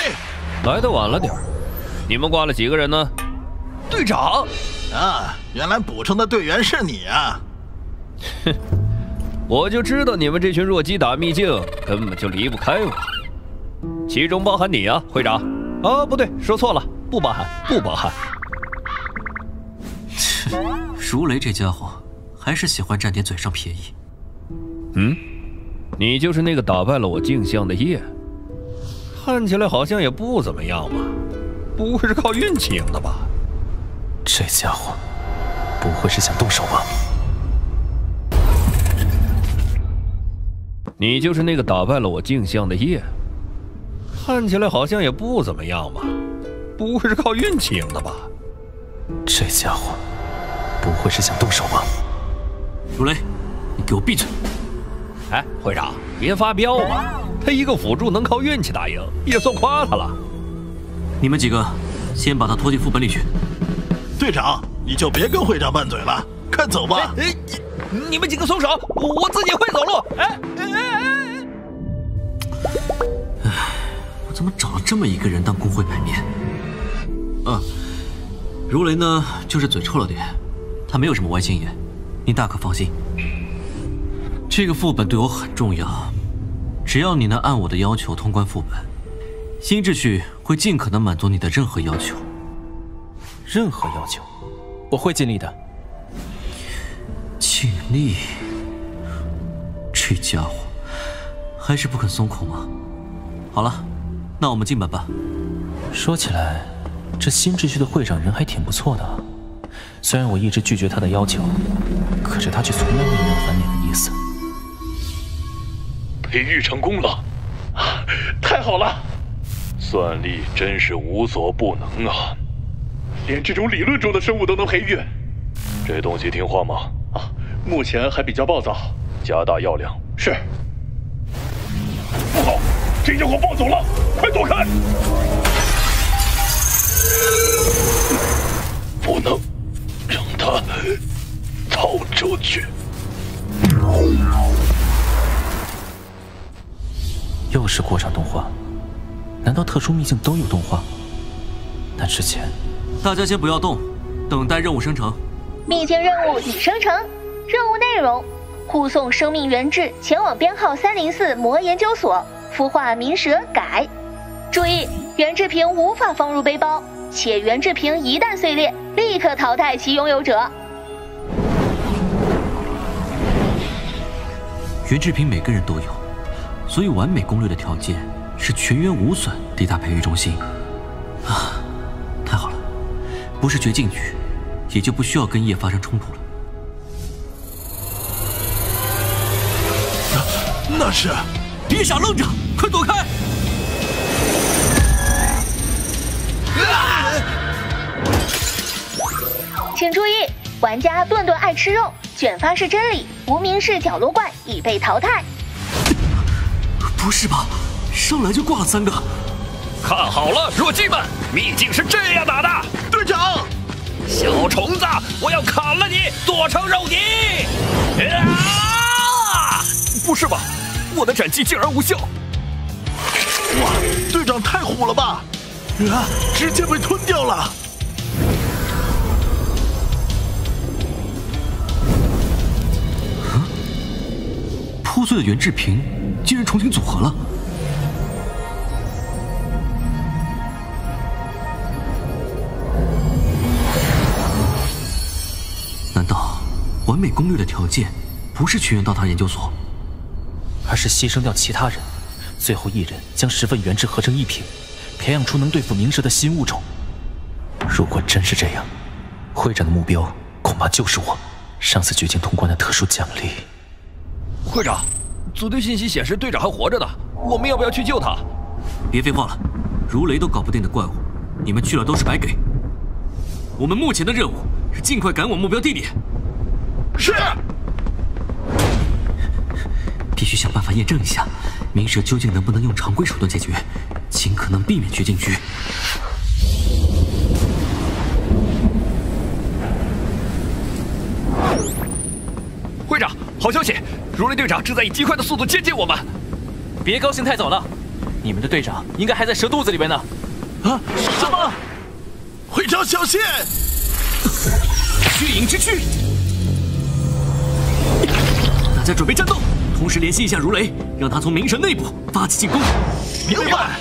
Speaker 16: 来的晚了点你们挂了几个人呢？
Speaker 6: 队长。
Speaker 7: 啊，原来补充的队员是你啊！
Speaker 16: 哼，我就知道你们这群弱鸡打秘境根本就离不开我，其中包含你啊，会长。啊，不对，说错了，不包含，不包含。
Speaker 18: 切，如雷这家伙还是喜欢占点嘴上便宜。
Speaker 16: 嗯，你就是那个打败了我镜像的叶，看起来好像也不怎么样嘛，不会是靠运气赢的吧？
Speaker 4: 这家伙不会是想动手吧？
Speaker 16: 你就是那个打败了我镜像的叶，看起来好像也不怎么样嘛，不会是靠运气赢的吧？
Speaker 4: 这家伙不会是想动手吧？
Speaker 18: 如雷，你给我闭嘴！
Speaker 16: 哎，会长，别发飙嘛！他一个辅助能靠运气打赢，也算夸他了。
Speaker 18: 你们几个先把他拖进副本里去。
Speaker 7: 队长，你就别跟会长拌嘴了，快走吧！
Speaker 6: 哎，你们几个松手，我自己会走路。哎哎
Speaker 18: 哎！哎，我怎么找了这么一个人当工会牌面？啊，如雷呢，就是嘴臭了点，他没有什么歪心眼，你大可放心。这个副本对我很重要，只要你能按我的要求通关副本，新秩序会尽可能满足你的任何要求。
Speaker 4: 任何要求，我会尽力的。
Speaker 18: 尽力？这家伙还是不肯松口吗？好了，那我们进门吧。
Speaker 4: 说起来，这新秩序的会长人还挺不错的。虽然我一直拒绝他的要求，可是他却从来没有翻脸的意思。
Speaker 14: 培育成功了，太好了！算力真是无所不能啊！连这种理论中的生物都能培育，这东西听话吗？啊，目前还比较暴躁，加大药量。是。不好，这家伙暴走了，快躲开！不能让他逃出去。
Speaker 4: 又是过场动画，难道特殊秘境都有动画？那之前，
Speaker 18: 大家先不要动，等待任务生成。
Speaker 5: 秘境任务已生成，任务内容：护送生命原质前往编号三零四魔研究所，孵化冥蛇改。注意，原制瓶无法放入背包，且原制瓶一旦碎裂，立刻淘汰其拥有者。
Speaker 18: 原制品每个人都有，所以完美攻略的条件是全员无损抵达培育中心。啊，太好了，不是绝境局，也就不需要跟叶发生冲突了。
Speaker 7: 那是，
Speaker 18: 别傻愣着，快躲开！
Speaker 5: 请注意，玩家顿顿爱吃肉，卷发是真理，无名氏角落怪已被淘汰。
Speaker 18: 不是吧？上来就挂了三个！
Speaker 16: 看好了，弱鸡们，秘境是这样打的。
Speaker 7: 队长，
Speaker 16: 小虫子，我要砍了你，剁成肉泥！啊！
Speaker 10: 不是吧？我的斩击竟然无效！
Speaker 7: 哇，队长太虎了吧！啊，直接被吞掉了！
Speaker 18: 破碎的原制瓶竟然重新组合了。难道完美攻略的条件不是全员到达研究所，
Speaker 4: 而是牺牲掉其他人，最后一人将十份原质合成一瓶，培养出能对付冥蛇的新物种？如果真是这样，会长的目标恐怕就是我上次绝境通关的特殊奖励。
Speaker 16: 会长，组队信息显示队长还活着呢，我们要不要去救他？
Speaker 18: 别废话了，如雷都搞不定的怪物，你们去了都是白给。我们目前的任务是尽快赶往目标地点。
Speaker 7: 是。
Speaker 18: 必须想办法验证一下，冥蛇究竟能不能用常规手段解决，尽可能避免绝境局。
Speaker 16: 会长，好消息！如雷队长正在以极快的速度接近我们。
Speaker 4: 别高兴太早了，你们的队长应该还在蛇肚子里边呢。
Speaker 7: 啊？什么？会长小心！
Speaker 18: 血影之躯！大家准备战斗，同时联系一下如雷，让他从冥神内部发起进攻。
Speaker 7: 明白。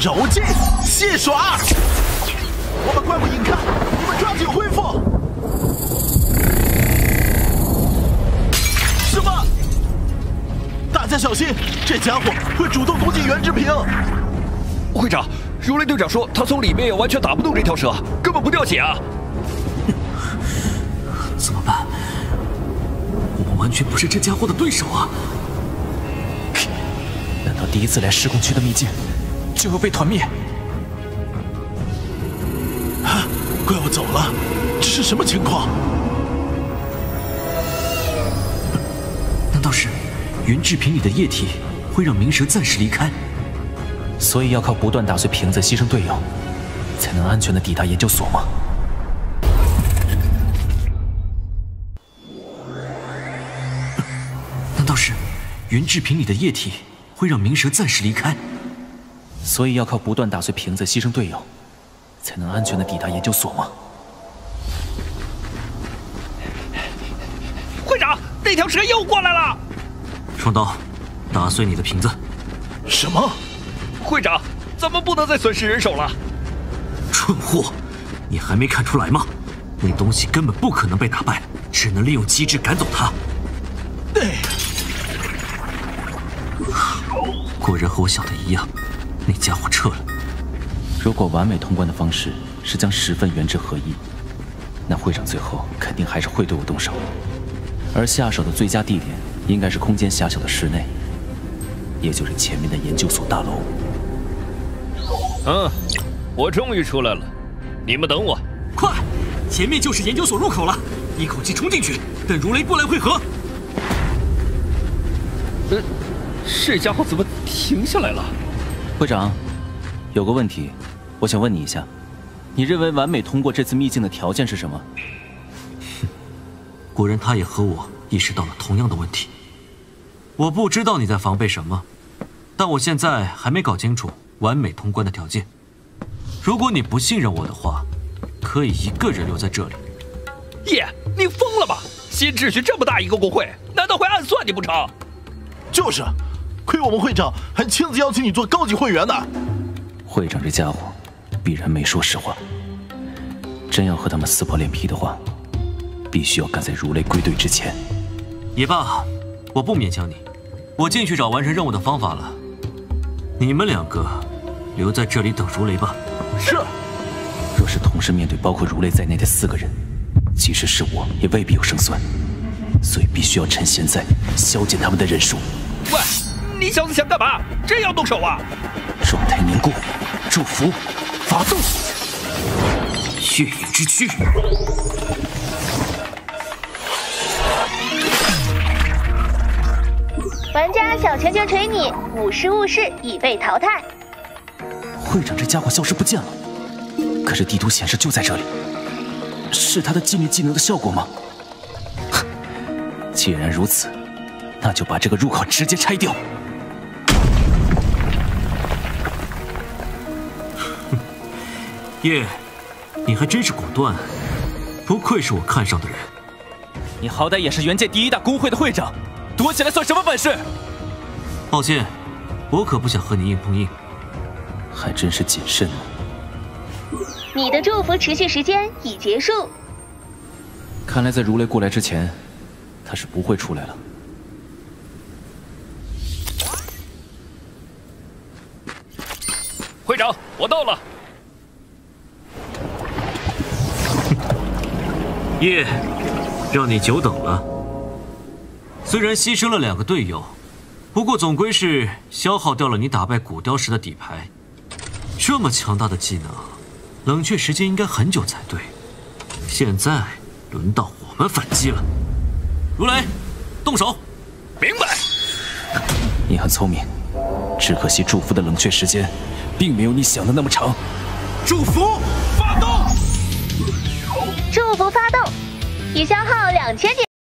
Speaker 7: 柔劲戏耍！我把怪物引开，你们抓紧恢复。什么？大家小心，这家伙会主动攻击袁志平。
Speaker 16: 会长，如雷队长说他从里面也完全打不动这条蛇，根本不掉血啊！
Speaker 18: 怎么办？我们完全不是这家伙的对手啊！
Speaker 4: 难道第一次来失控区的秘境？就要被团灭！
Speaker 7: 啊！怪物走了，这是什么情况？
Speaker 18: 难道是云制品里的液体会让冥蛇暂时离开？
Speaker 4: 所以要靠不断打碎瓶子，牺牲队友，才能安全的抵达研究所吗？
Speaker 18: 难道是云制品里的液体会让冥蛇暂时离开？
Speaker 4: 所以要靠不断打碎瓶子，牺牲队友，才能安全的抵达研究所吗？
Speaker 16: 会长，那条蛇又过来了！
Speaker 18: 双刀，打碎你的瓶子！
Speaker 7: 什么？
Speaker 16: 会长，咱们不能再损失人手了！
Speaker 18: 蠢货，你还没看出来吗？那东西根本不可能被打败，只能利用机制赶走它。
Speaker 7: 对，
Speaker 18: 果然和我想的一样。那家伙撤了。
Speaker 4: 如果完美通关的方式是将十份原质合一，那会长最后肯定还是会对我动手。而下手的最佳地点应该是空间狭小的室内，也就是前面的研究所大楼。
Speaker 16: 嗯，我终于出来了，你们等我。
Speaker 18: 快，前面就是研究所入口了，一口气冲进去，等如雷过来汇合。
Speaker 16: 呃，这家伙怎么停下来了？
Speaker 4: 会长，有个问题，我想问你一下，你认为完美通过这次秘境的条件是什么？
Speaker 18: 果然，他也和我意识到了同样的问题。我不知道你在防备什么，但我现在还没搞清楚完美通关的条件。如果你不信任我的话，可以一个人留在这里。
Speaker 16: 叶，你疯了吧？新秩序这么大一个工会，难道会暗算你不成？
Speaker 7: 就是，亏我们会长还亲自邀请你做高级会员呢。
Speaker 4: 会长这家伙，必然没说实话。真要和他们撕破脸皮的话，必须要赶在如雷归队之前。
Speaker 18: 也罢，我不勉强你。我进去找完成任务的方法了。你们两个留在这里等如雷吧。
Speaker 7: 是。
Speaker 4: 若是同时面对包括如雷在内的四个人，即使是我也未必有胜算。所以必须要趁现在削减他们的人数。
Speaker 16: 喂，你小子想干嘛？真要动手啊？
Speaker 4: 状态凝固，祝福，发动。血影之躯。
Speaker 5: 玩家小拳拳捶你，武士误事已被淘汰。
Speaker 4: 会长这家伙消失不见了，可是地图显示就在这里，是他的寂灭技能的效果吗？既然如此，那就把这个入口直接拆掉。
Speaker 18: 叶，你还真是果断，不愧是我看上的人。
Speaker 4: 你好歹也是元界第一大公会的会长，躲起来算什么本事？
Speaker 18: 抱歉，我可不想和你硬碰硬。
Speaker 4: 还真是谨慎呢。
Speaker 5: 你的祝福持续时间已结束。
Speaker 4: 看来在如雷过来之前。他是不会出来了。
Speaker 16: 会长，我到了。
Speaker 18: 叶，让你久等了。虽然牺牲了两个队友，不过总归是消耗掉了你打败古雕时的底牌。这么强大的技能，冷却时间应该很久才对。现在轮到我们反击了。如雷，动手！
Speaker 16: 明白。
Speaker 4: 你很聪明，只可惜祝福的冷却时间，并没有你想的那么长。
Speaker 16: 祝福发动！
Speaker 5: 祝福发动，已消耗两千点。